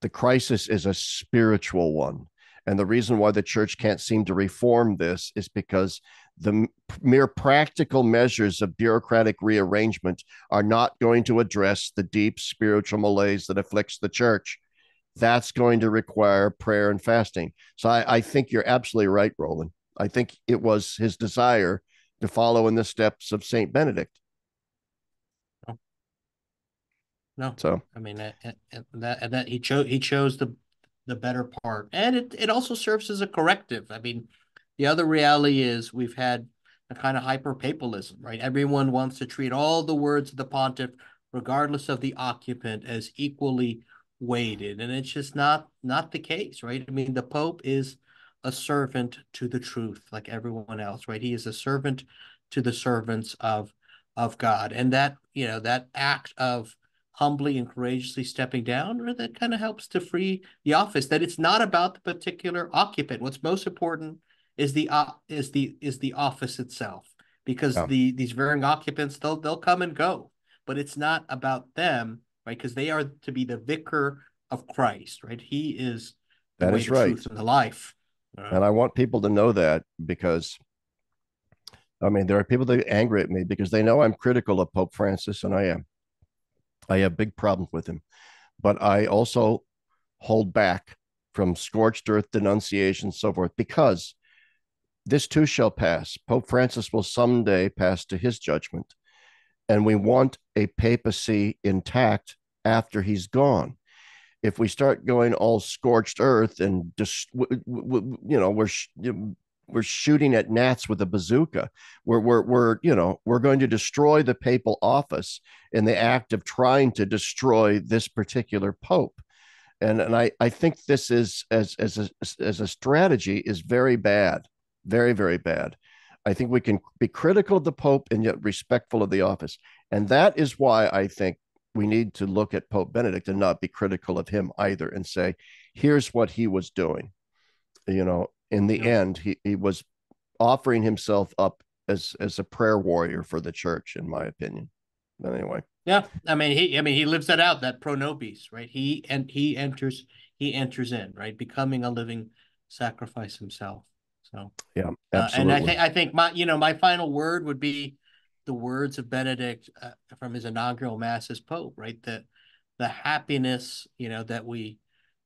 Speaker 2: The crisis is a spiritual one. And the reason why the church can't seem to reform this is because the mere practical measures of bureaucratic rearrangement are not going to address the deep spiritual malaise that afflicts the church. That's going to require prayer and fasting. So I, I think you're absolutely right, Roland. I think it was his desire to follow in the steps of Saint Benedict.
Speaker 1: No, so I mean that that he chose he chose the the better part, and it it also serves as a corrective. I mean, the other reality is we've had a kind of hyper papalism, right? Everyone wants to treat all the words of the pontiff, regardless of the occupant, as equally weighted, and it's just not not the case, right? I mean, the Pope is a servant to the truth, like everyone else, right? He is a servant to the servants of of God, and that you know that act of humbly and courageously stepping down, or that kind of helps to free the office. That it's not about the particular occupant. What's most important is the uh, is the is the office itself because the these varying occupants they'll they'll come and go but it's not about them right? Because they are to be the vicar of christ right? He is
Speaker 2: the that is right.
Speaker 1: and the life.
Speaker 2: Uh, and I want people to know that because I mean, there are people that are angry at me because they know I'm critical of Pope Francis, and I am. I have big problems with him, but I also hold back from scorched earth denunciation, so forth, because this too shall pass. Pope Francis will someday pass to his judgment, and we want a papacy intact after he's gone. If we start going all scorched earth and just, you know, we're we're shooting at gnats with a bazooka. We're, we're, we're, you know, we're going to destroy the papal office in the act of trying to destroy this particular pope. And, and I, I think this is as, as a, as a strategy is very bad, very, very bad. I think we can be critical of the Pope and yet respectful of the office. And that is why I think we need to look at Pope Benedict and not be critical of him either and say, here's what he was doing. You know, in the end, he, he was offering himself up as as a prayer warrior for the church, in my opinion. But anyway.
Speaker 1: Yeah, I mean he I mean he lives that out, that pro nobis, right? He and he enters he enters in, right? Becoming a living sacrifice himself. So
Speaker 2: yeah, absolutely.
Speaker 1: Uh, and I think I think my you know my final word would be the words of Benedict uh, from his inaugural mass as Pope, right? That the happiness you know that we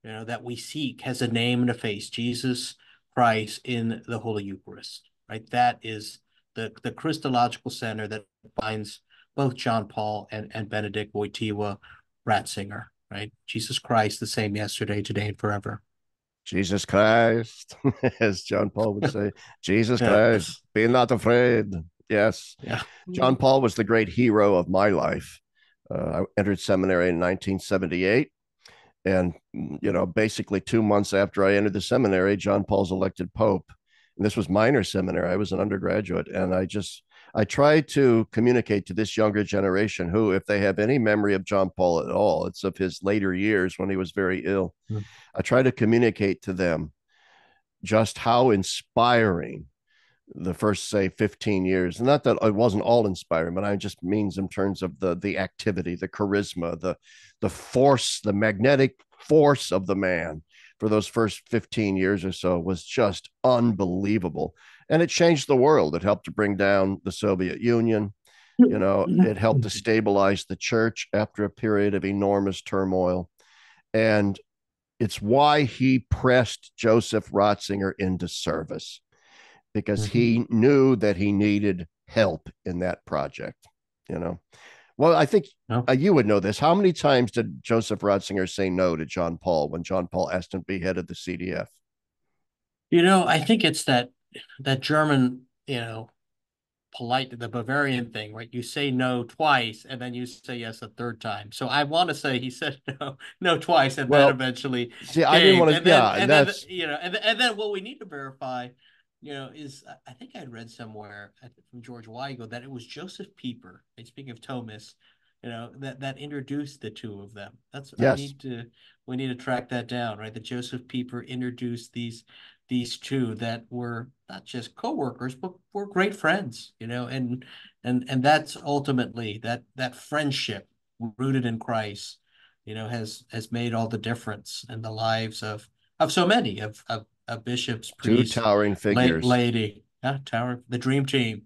Speaker 1: you know that we seek has a name and a face. Jesus Christ in the Holy Eucharist, right? That is the, the Christological center that binds both John Paul and, and Benedict Wojtyła Ratzinger, right? Jesus Christ, the same yesterday, today, and forever.
Speaker 2: Jesus Christ, as John Paul would say, Jesus Christ, be not afraid. Yes.
Speaker 1: Yeah.
Speaker 2: John Paul was the great hero of my life. Uh, I entered seminary in 1978. And, you know, basically two months after I entered the seminary, John Paul's elected Pope. And this was minor seminary. I was an undergraduate. And I just, I try to communicate to this younger generation who, if they have any memory of John Paul at all, it's of his later years when he was very ill. Mm. I try to communicate to them just how inspiring the first say 15 years and not that it wasn't all inspiring but i just means in terms of the the activity the charisma the the force the magnetic force of the man for those first 15 years or so was just unbelievable and it changed the world it helped to bring down the soviet union you know it helped to stabilize the church after a period of enormous turmoil and it's why he pressed joseph ratzinger into service because mm-hmm. he knew that he needed help in that project. You know, well, I think no. uh, you would know this. How many times did Joseph Ratzinger say no to John Paul when John Paul asked him to be head of the CDF?
Speaker 1: You know, I think it's that that German, you know, polite the Bavarian thing, right? You say no twice and then you say yes a third time. So I want to say he said no, no twice, and well, then eventually.
Speaker 2: See, I didn't want to. Yeah,
Speaker 1: and
Speaker 2: that's
Speaker 1: then, you know, and, and then what we need to verify you know, is I think I read somewhere from George Weigel that it was Joseph Pieper. Speaking of Thomas, you know that that introduced the two of them. That's yes. we need to we need to track that down, right? That Joseph Pieper introduced these these two that were not just co-workers but were great friends, you know, and and and that's ultimately that that friendship rooted in Christ, you know, has has made all the difference in the lives of of so many of of a bishops,
Speaker 2: priests, two towering figures,
Speaker 1: lady, yeah, tower, the dream team.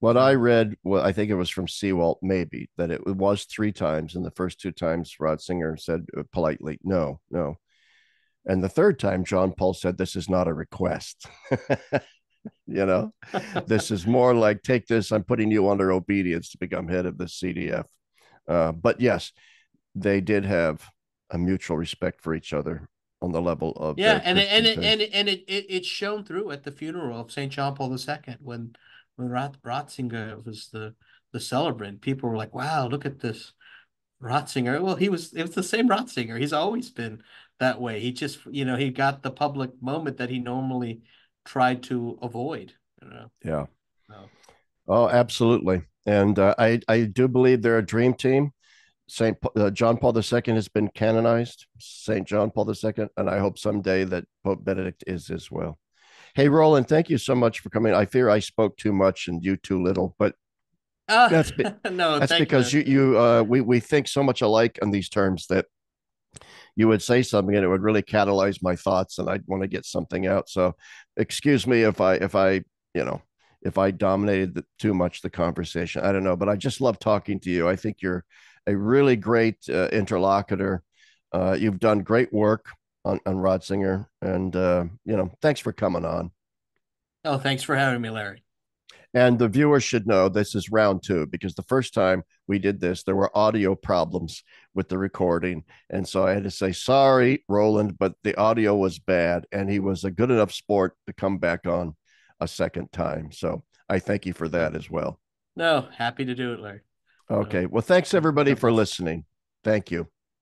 Speaker 2: What I read, well, I think it was from Seewald, maybe that it was three times, and the first two times Ratzinger said uh, politely, "No, no," and the third time John Paul said, "This is not a request." you know, this is more like, "Take this. I'm putting you under obedience to become head of the CDF." Uh, but yes, they did have a mutual respect for each other on the level of
Speaker 1: yeah, and it, and it, and it, and it, it it's shown through at the funeral of Saint John Paul II when when Ratzinger was the the celebrant. People were like, "Wow, look at this Ratzinger." Well, he was it was the same Ratzinger. He's always been that way. He just you know he got the public moment that he normally tried to avoid. You know?
Speaker 2: Yeah. So. Oh, absolutely. And uh, I I do believe they're a dream team. Saint uh, John Paul II has been canonized, Saint John Paul II, and I hope someday that Pope Benedict is as well. Hey, Roland, thank you so much for coming. I fear I spoke too much and you too little, but uh, that's be-
Speaker 1: no,
Speaker 2: that's because you you, uh, we we think so much alike on these terms that you would say something and it would really catalyze my thoughts and I'd want to get something out. So excuse me if I if I, you know, if I dominated the, too much the conversation. I don't know, but I just love talking to you. I think you're a really great uh, interlocutor. Uh, you've done great work on, on Singer, And, uh, you know, thanks for coming on.
Speaker 1: Oh, thanks for having me, Larry.
Speaker 2: And the viewers should know this is round two because the first time we did this, there were audio problems with the recording. And so I had to say, sorry, Roland, but the audio was bad. And he was a good enough sport to come back on a second time. So I thank you for that as well.
Speaker 1: No, happy to do it, Larry.
Speaker 2: Okay. Well, thanks everybody for listening. Thank you.